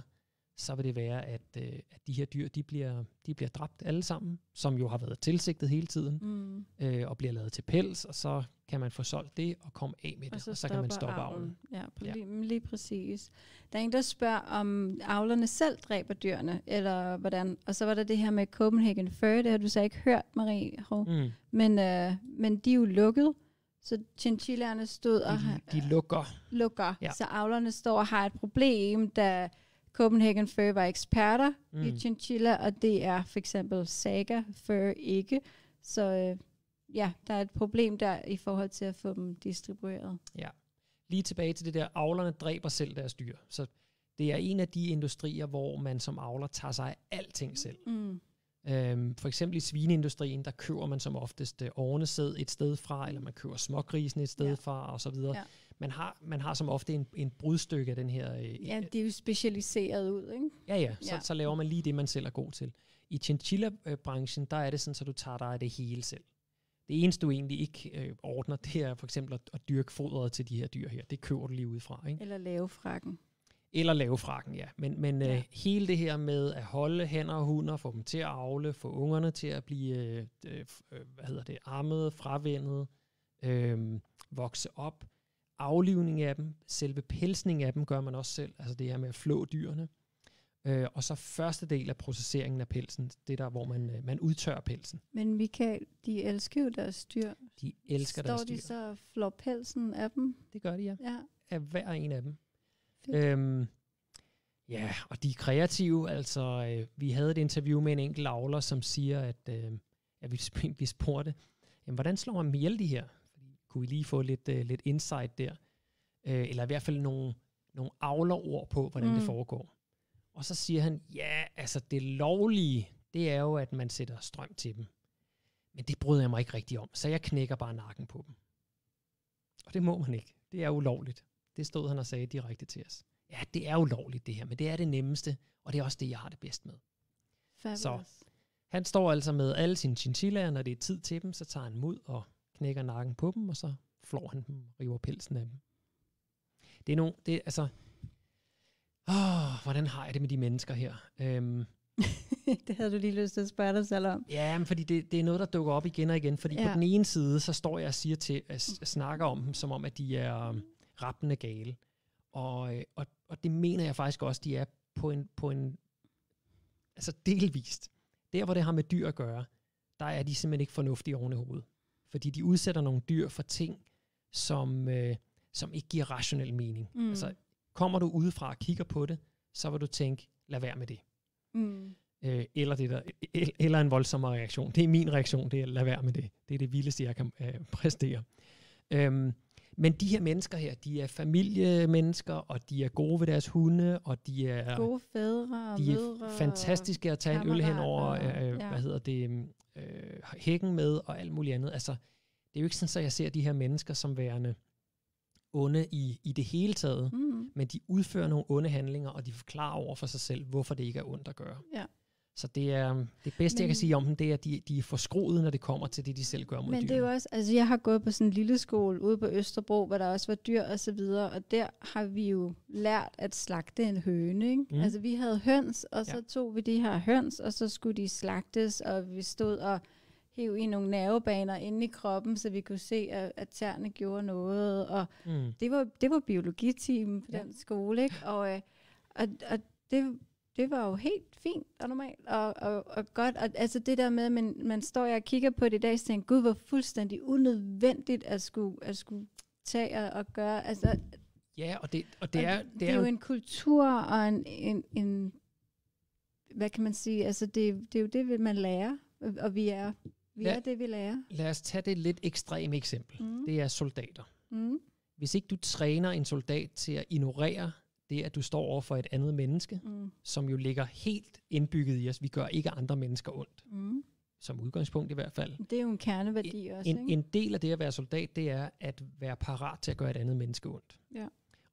så vil det være, at, øh, at de her dyr, de bliver, de bliver dræbt alle sammen, som jo har været tilsigtet hele tiden,
Mm.
øh, og bliver lavet til pels, og så kan man få solgt det og komme af med det, og så, og så kan man stoppe avlen.
Ja, ja. Lige, lige præcis. Der er en, der spørger, om avlerne selv dræber dyrene, eller hvordan. Og så var der det her med Copenhagen Fur, det har du så ikke hørt, Marie. Hov.
Mm.
Men, øh, men de er jo lukket, så chinchillaerne stod og
De, lukker.
lukker.
Ja.
Så avlerne står og har et problem, da Copenhagen Fur var eksperter mm. i chinchilla, og det er for eksempel Saga Fur ikke. Så øh, ja, der er et problem der i forhold til at få dem distribueret.
lige tilbage til det der, avlerne dræber selv deres dyr. Så det er en af de industrier, hvor man som avler tager sig af alting selv.
Mm.
Øhm, for eksempel i svineindustrien, der køber man som oftest øh, ornesæd et sted fra, eller man køber smågrisen et sted
Ja.
ja. fra, og så videre.
Ja.
Man, har, man har som ofte en, en brudstykke af den her... Øh,
Ja, det er jo specialiseret ud, ikke?
ja, ja, så,
Ja.
så laver man lige det, man selv er god til. I chinchilla-branchen, der er det sådan, så du tager dig af det hele selv. Det eneste, du egentlig ikke øh, ordner, det er for eksempel at, at dyrke fodret til de her dyr her. Det køber du lige udefra, ikke?
Eller lave frakken.
Eller lave frakken, ja. Men, men
Ja.
ja. Øh, hele det her med at holde hænder og hunder, få dem til at avle, få ungerne til at blive, øh, øh, øh, hvad hedder det, armet, fravendet, øh, vokse op, aflivning af dem, selve pelsning af dem gør man også selv, altså det her med at flå dyrene. Øh, og så første del af processeringen af pelsen, det der, hvor man, øh, man udtørrer pelsen.
Men Michael, de elsker jo deres dyr.
De elsker
Står
deres
de
dyr.
så og flår pelsen af dem?
Det gør de, ja.
Ja.
Af hver en af dem.
Fedt.
Øhm, ja, og de er kreative. Altså, øh, vi havde et interview med en enkelt avler, som siger, at øh, ja, vi, vi spurgte, jamen, hvordan slår man ihjel, de her? Kunne vi lige få lidt, øh, lidt insight der? Øh, eller i hvert fald nogle, nogle avlerord på, hvordan mm. det foregår. Og så siger han, ja, altså det lovlige, det er jo, at man sætter strøm til dem. Men det bryder jeg mig ikke rigtig om, så jeg knækker bare nakken på dem. Og det må man ikke. Det er ulovligt. Det stod han og sagde direkte til os. Ja, det er ulovligt det her, men det er det nemmeste, og det er også det, jeg har det bedst med.
Fabulous.
Han står altså med alle sine chinchillaer, når det er tid til dem, så tager han dem ud og knækker nakken på dem, og så flår han dem og river pelsen af dem. Det er nogle, det er altså, åh, hvordan har jeg det med de mennesker her? Øhm,
det havde du lige lyst til at spørge dig selv om.
Ja, men fordi det, det er noget, der dukker op igen og igen. Fordi ja. På den ene side, så står jeg og siger til, at s- snakker om dem, som om, at de er um, rappende gale. Og, øh, og, og det mener jeg faktisk også, de er på en, på en altså delvist. Der, hvor det har med dyr at gøre, der er de simpelthen ikke fornuftige oven i hovedet. Fordi de udsætter nogle dyr for ting, som, øh, som ikke giver rationel mening.
Mm.
Altså, kommer du udefra og kigger på det, så vil du tænke, lad være med det
Mm.
øh, eller, det der, el- eller en voldsommere reaktion. Det er min reaktion, det er at lade være med det. Det er det vildeste, jeg kan øh, præstere. Øhm, men de her mennesker her, de er familiemennesker, og de er gode ved deres hunde, og de er,
Gode fædre og
de er
mødre.
fantastiske at tage en øl hen over
kammerater,
øh,
ja.
hvad hedder det, øh, hækken med, og alt muligt andet. Altså, det er jo ikke sådan, at jeg ser de her mennesker som værende onde i, i det hele taget,
mm.
men de udfører nogle onde handlinger, og de forklarer over for sig selv, hvorfor det ikke er ondt at gøre.
Ja.
Så det er det bedste, Men, jeg kan sige om dem, det er, at de, de er forskroede, når det kommer til det, de selv gør mod
Men det er jo også, altså jeg har gået på sådan en lille skole ude på Østerbro, hvor der også var dyr og så videre, og der har vi jo lært at slagte en høne, ikke?
Mm.
Altså vi havde høns, og så
Ja.
tog vi de her høns, og så skulle de slagtes, og vi stod og hæv i nogle nervebaner inde i kroppen, så vi kunne se, at, at tæerne gjorde noget, og
Mm.
det var, det var biologitimen på
Ja.
ja. den skole, ikke? Og, øh, og, og det, det var jo helt fint og normalt og, og, og godt. Og, altså det der med, at man, man står og kigger på det i dag, og tænker, gud, hvor fuldstændig unødvendigt at skulle, at skulle tage og, og gøre. Altså,
Ja, og det, og det
og
er,
det
det
er
er
jo en kultur og en, en, en hvad kan man sige, altså det, det er jo det, vil man lærer, og- vi er, vi
Ja.
er det, vi lærer.
lad os tage det lidt ekstreme eksempel.
Mm.
Det er soldater.
Mm.
Hvis ikke du træner en soldat til at ignorere det, at du står over for et andet menneske,
Mm.
som jo ligger helt indbygget i os. Vi gør ikke andre mennesker ondt,
Mm.
som udgangspunkt i hvert fald.
Det er jo en kerneværdi også,
En,
ikke?
en del af det at være soldat, det er at være parat til at gøre et andet menneske ondt.
Ja.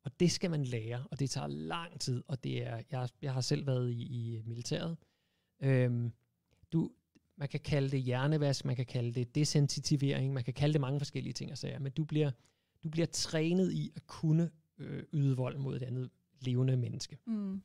Og det skal man lære, og det tager lang tid, og det er, jeg, jeg har selv været i, i militæret. Øhm, du, man kan kalde det hjernevask, man kan kalde det desensitivering, man kan kalde det mange forskellige ting og sager, men du bliver, du bliver trænet i at kunne øh, yde vold mod et andet levende menneske.
Mm.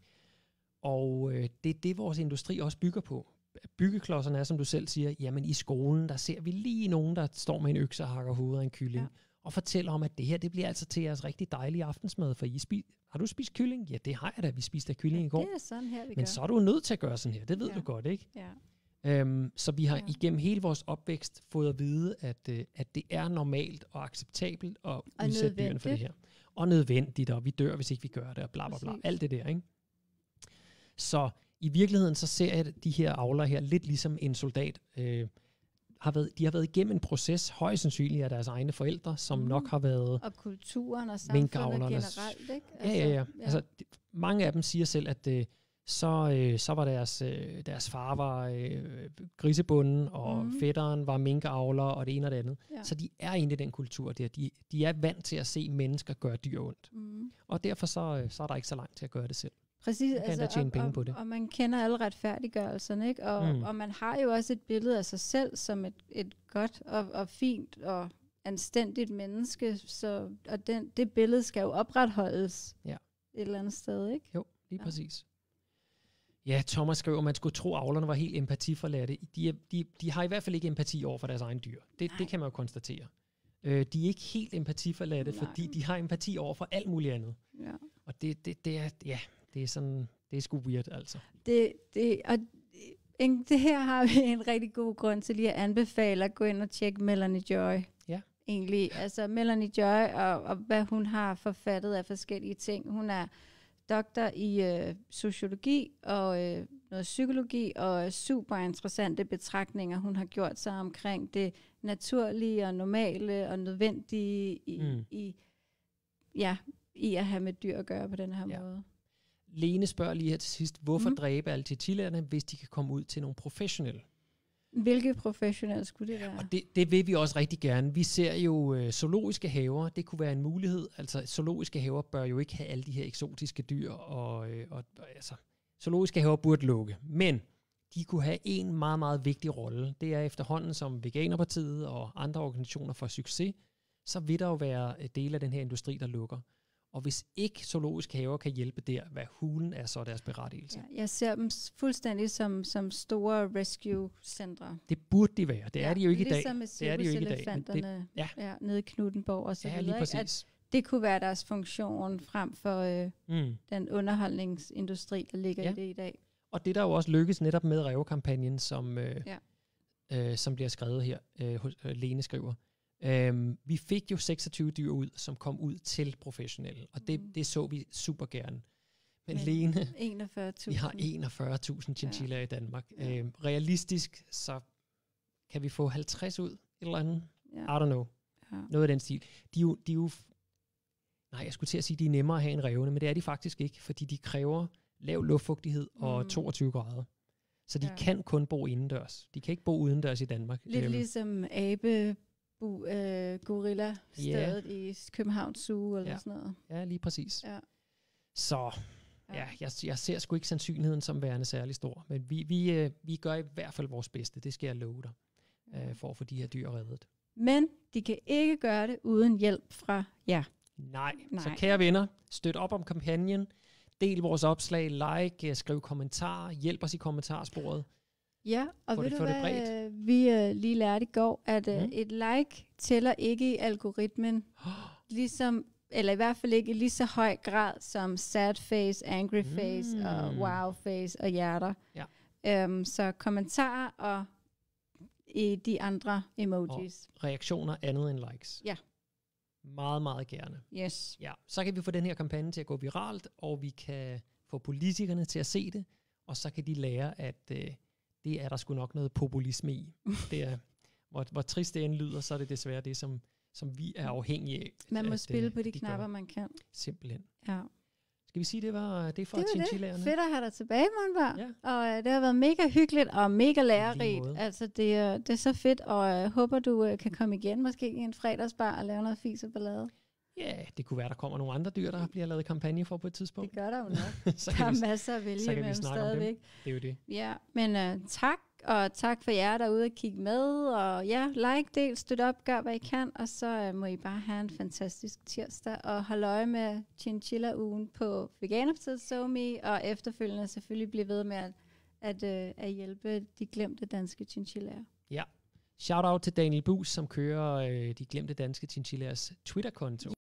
Og øh, det er det, vores industri også bygger på. Byggeklodserne er, som du selv siger, jamen i skolen, der ser vi lige nogen, der står med en økse og hakker hovedet af en kylling, ja.
Ja.
og fortæller om, at det her, det bliver altså til jeres rigtig dejlige aftensmad, for I spis, har du spist kylling? Ja, det har jeg da, vi spiste af kylling i går.
Det er sådan her, vi
Men
gør.
så er du nødt til at gøre sådan her, det ved ja.
Ja.
du godt, ikke?
Ja.
Øhm, så vi har ja.
Ja.
igennem hele vores opvækst fået at vide, at, øh, at det er normalt og acceptabelt at udsætte dyrene for det her. Og nødvendigt, og vi dør, hvis ikke vi gør det, og bla bla bla. Alt det der, ikke? Så i virkeligheden, så ser jeg de her avler her lidt ligesom en soldat. Øh, har været, de har været igennem en proces, højst sandsynligt af deres egne forældre, som mm. Nok har været...
Og kulturen og samfundet generelt, ikke?
Ja, ja, ja. Altså, de, mange af dem siger selv, at øh, så, øh, så var deres, øh, deres far var øh, grisebunden, og mm. Fætteren var minkavler, og det ene og det andet.
Ja.
Så de er i den kultur der. De, de er vant til at se mennesker gøre dyr ondt.
Mm.
Og derfor så, øh, så er der ikke så langt til at gøre det selv.
Præcis,
kan
altså,
tjene
og,
penge
og,
på det.
og man kender alle retfærdiggørelserne, ikke? Og,
Mm.
og man har jo også et billede af sig selv som et, et godt og, og fint og anstændigt menneske, så, og den, det billede skal jo opretholdes
Ja.
et eller andet sted, ikke?
Jo, lige. Ja. præcis. Ja, Thomas skriver, at man skulle tro, at avlerne var helt empatiforladte. De, er, de, de har i hvert fald ikke empati over for deres egen dyr. Det, det kan man jo konstatere. Øh, de er ikke helt empatiforladte,
Nej.
fordi de har empati over for alt muligt andet.
Ja.
Og det, det, det er, ja, det er sådan, det er sgu weird, altså.
Det, det, og en, det her har vi en rigtig god grund til lige at anbefale at gå ind og tjekke Melanie Joy.
Ja.
Egentlig, altså Melanie Joy og, og hvad hun har forfattet af forskellige ting. Hun er doktor i øh, sociologi og øh, noget psykologi og super interessante betragtninger, hun har gjort sig omkring det naturlige og normale og nødvendige i,
Mm.
i, ja, i at have med dyr at gøre på den her
Ja.
måde.
Lene spørger lige her til sidst, hvorfor mm. Dræbe alle chinchillaerne, hvis de kan komme ud til nogle professionelle?
Hvilke professionelle skulle det være?
Og det, det vil vi også rigtig gerne. Vi ser jo øh, zoologiske haver, det kunne være en mulighed. Altså zoologiske haver bør jo ikke have alle de her eksotiske dyr, og, øh, og altså, zoologiske haver burde lukke. Men de kunne have en meget, meget vigtig rolle. Det er efterhånden, som Veganerpartiet og andre organisationer får succes, så vil der jo være øh, dele af den her industri, der lukker. Og hvis ikke zoologiske haver kan hjælpe der, hvad hulen er så deres berettigelse?
Ja, jeg ser dem fuldstændig som, som store rescue-centre.
Det burde de være. Det er de jo ikke i dag.
ligesom med
Det er de jo ikke i dag, det- ja.
ja, nede i Knuttenborg og så
Ja,
videre.
lige?
At det kunne være deres funktion frem for øh,
Mm.
den underholdningsindustri, der ligger
Ja.
i det i dag.
Og det der jo også lykkes netop med Rævekampagnen, som, øh,
Ja.
øh, som bliver skrevet her, øh, hos, øh, Lene skriver. Øhm, vi fik jo 26 dyr ud, som kom ud til professionelle, og det,
Mhm.
det så vi super gerne. Men,
Men
Lene,
41.000.
vi har 41.000 chinchillaer i Danmark.
Ja.
Øhm, realistisk, så kan vi få 50 ud, et eller andet.
Ja.
I don't know.
Ja.
Noget af den stil. De er jo, de er jo nej, jeg skulle til at sige, de er nemmere at have end revne, men det er de faktisk ikke, fordi de kræver lav luftfugtighed og
Mm.
22 grader. Så de
Ja.
kan kun bo indendørs. De kan ikke bo udendørs i Danmark.
Lidt
Øhm,
ligesom abe bu, øh, gorilla stedet i Københavns Zoo eller
Ja.
sådan noget.
Ja, lige præcis.
Ja.
Så ja, jeg, jeg ser sgu ikke sandsynligheden som værende særlig stor, men vi, vi, øh, vi gør i hvert fald vores bedste, det skal jeg love dig,
Ja.
øh, for at få de her dyr reddet.
Men de kan ikke gøre det uden hjælp fra jer.
Nej. Nej. Så kære venner, støt op om kampagnen, del vores opslag, like, øh, skriv kommentarer, hjælp os i kommentarsporet.
Ja, og
Få
ved
det-
du
det
hvad,
bredt.
Vi øh, lige lærte i går, at øh,
Mm.
et like tæller ikke i algoritmen, ligesom, eller i hvert fald ikke i lige så høj grad som sad face, angry face
Mm.
og wow face og hjerter.
Ja.
Øhm, så kommentarer og i de andre emojis.
Reaktioner andet end likes.
Ja.
Meget, meget gerne.
Yes.
Ja, så kan vi få den her kampagne til at gå viralt, og vi kan få politikerne til at se det, og så kan de lære, at øh, det er der sgu nok noget populisme i. det er, hvor, hvor trist det end lyder, så er det desværre det, som, som vi er afhængige af.
Man må
at,
spille
øh,
på de,
de
knapper,
gør.
man kan.
Simpelthen.
Ja.
Skal vi sige, det var det for
Det var det.
chinchillaerne?
Fedt at have dig tilbage, Monberg.
Ja.
Og øh, det har været mega hyggeligt og mega lærerigt. Altså, det, er- det er så fedt, og jeg håber, du øh, kan komme igen måske i en fredagsbar og lave noget fis og ballade.
Ja, det kunne være, der kommer nogle andre dyr, der bliver lavet kampagne for på et
Det
tidspunkt.
gør der jo nok.
så
Der
kan vi,
er masser at vælge imellem stadigvæk.
det er jo det.
Ja, men uh, tak, og tak for jer derude at kigge med. Og ja, like, del, støt op, gør hvad I kan. Og så uh, må I bare have en fantastisk tirsdag. Og holde øje med Chinchilla-ugen på Veganerpartiet SoMe. Og efterfølgende selvfølgelig blive ved med at, at, uh, at hjælpe de glemte danske chinchillaer.
Shout out til Daniel Bus, som kører øh, de glemte danske chinchillas Twitter-konto.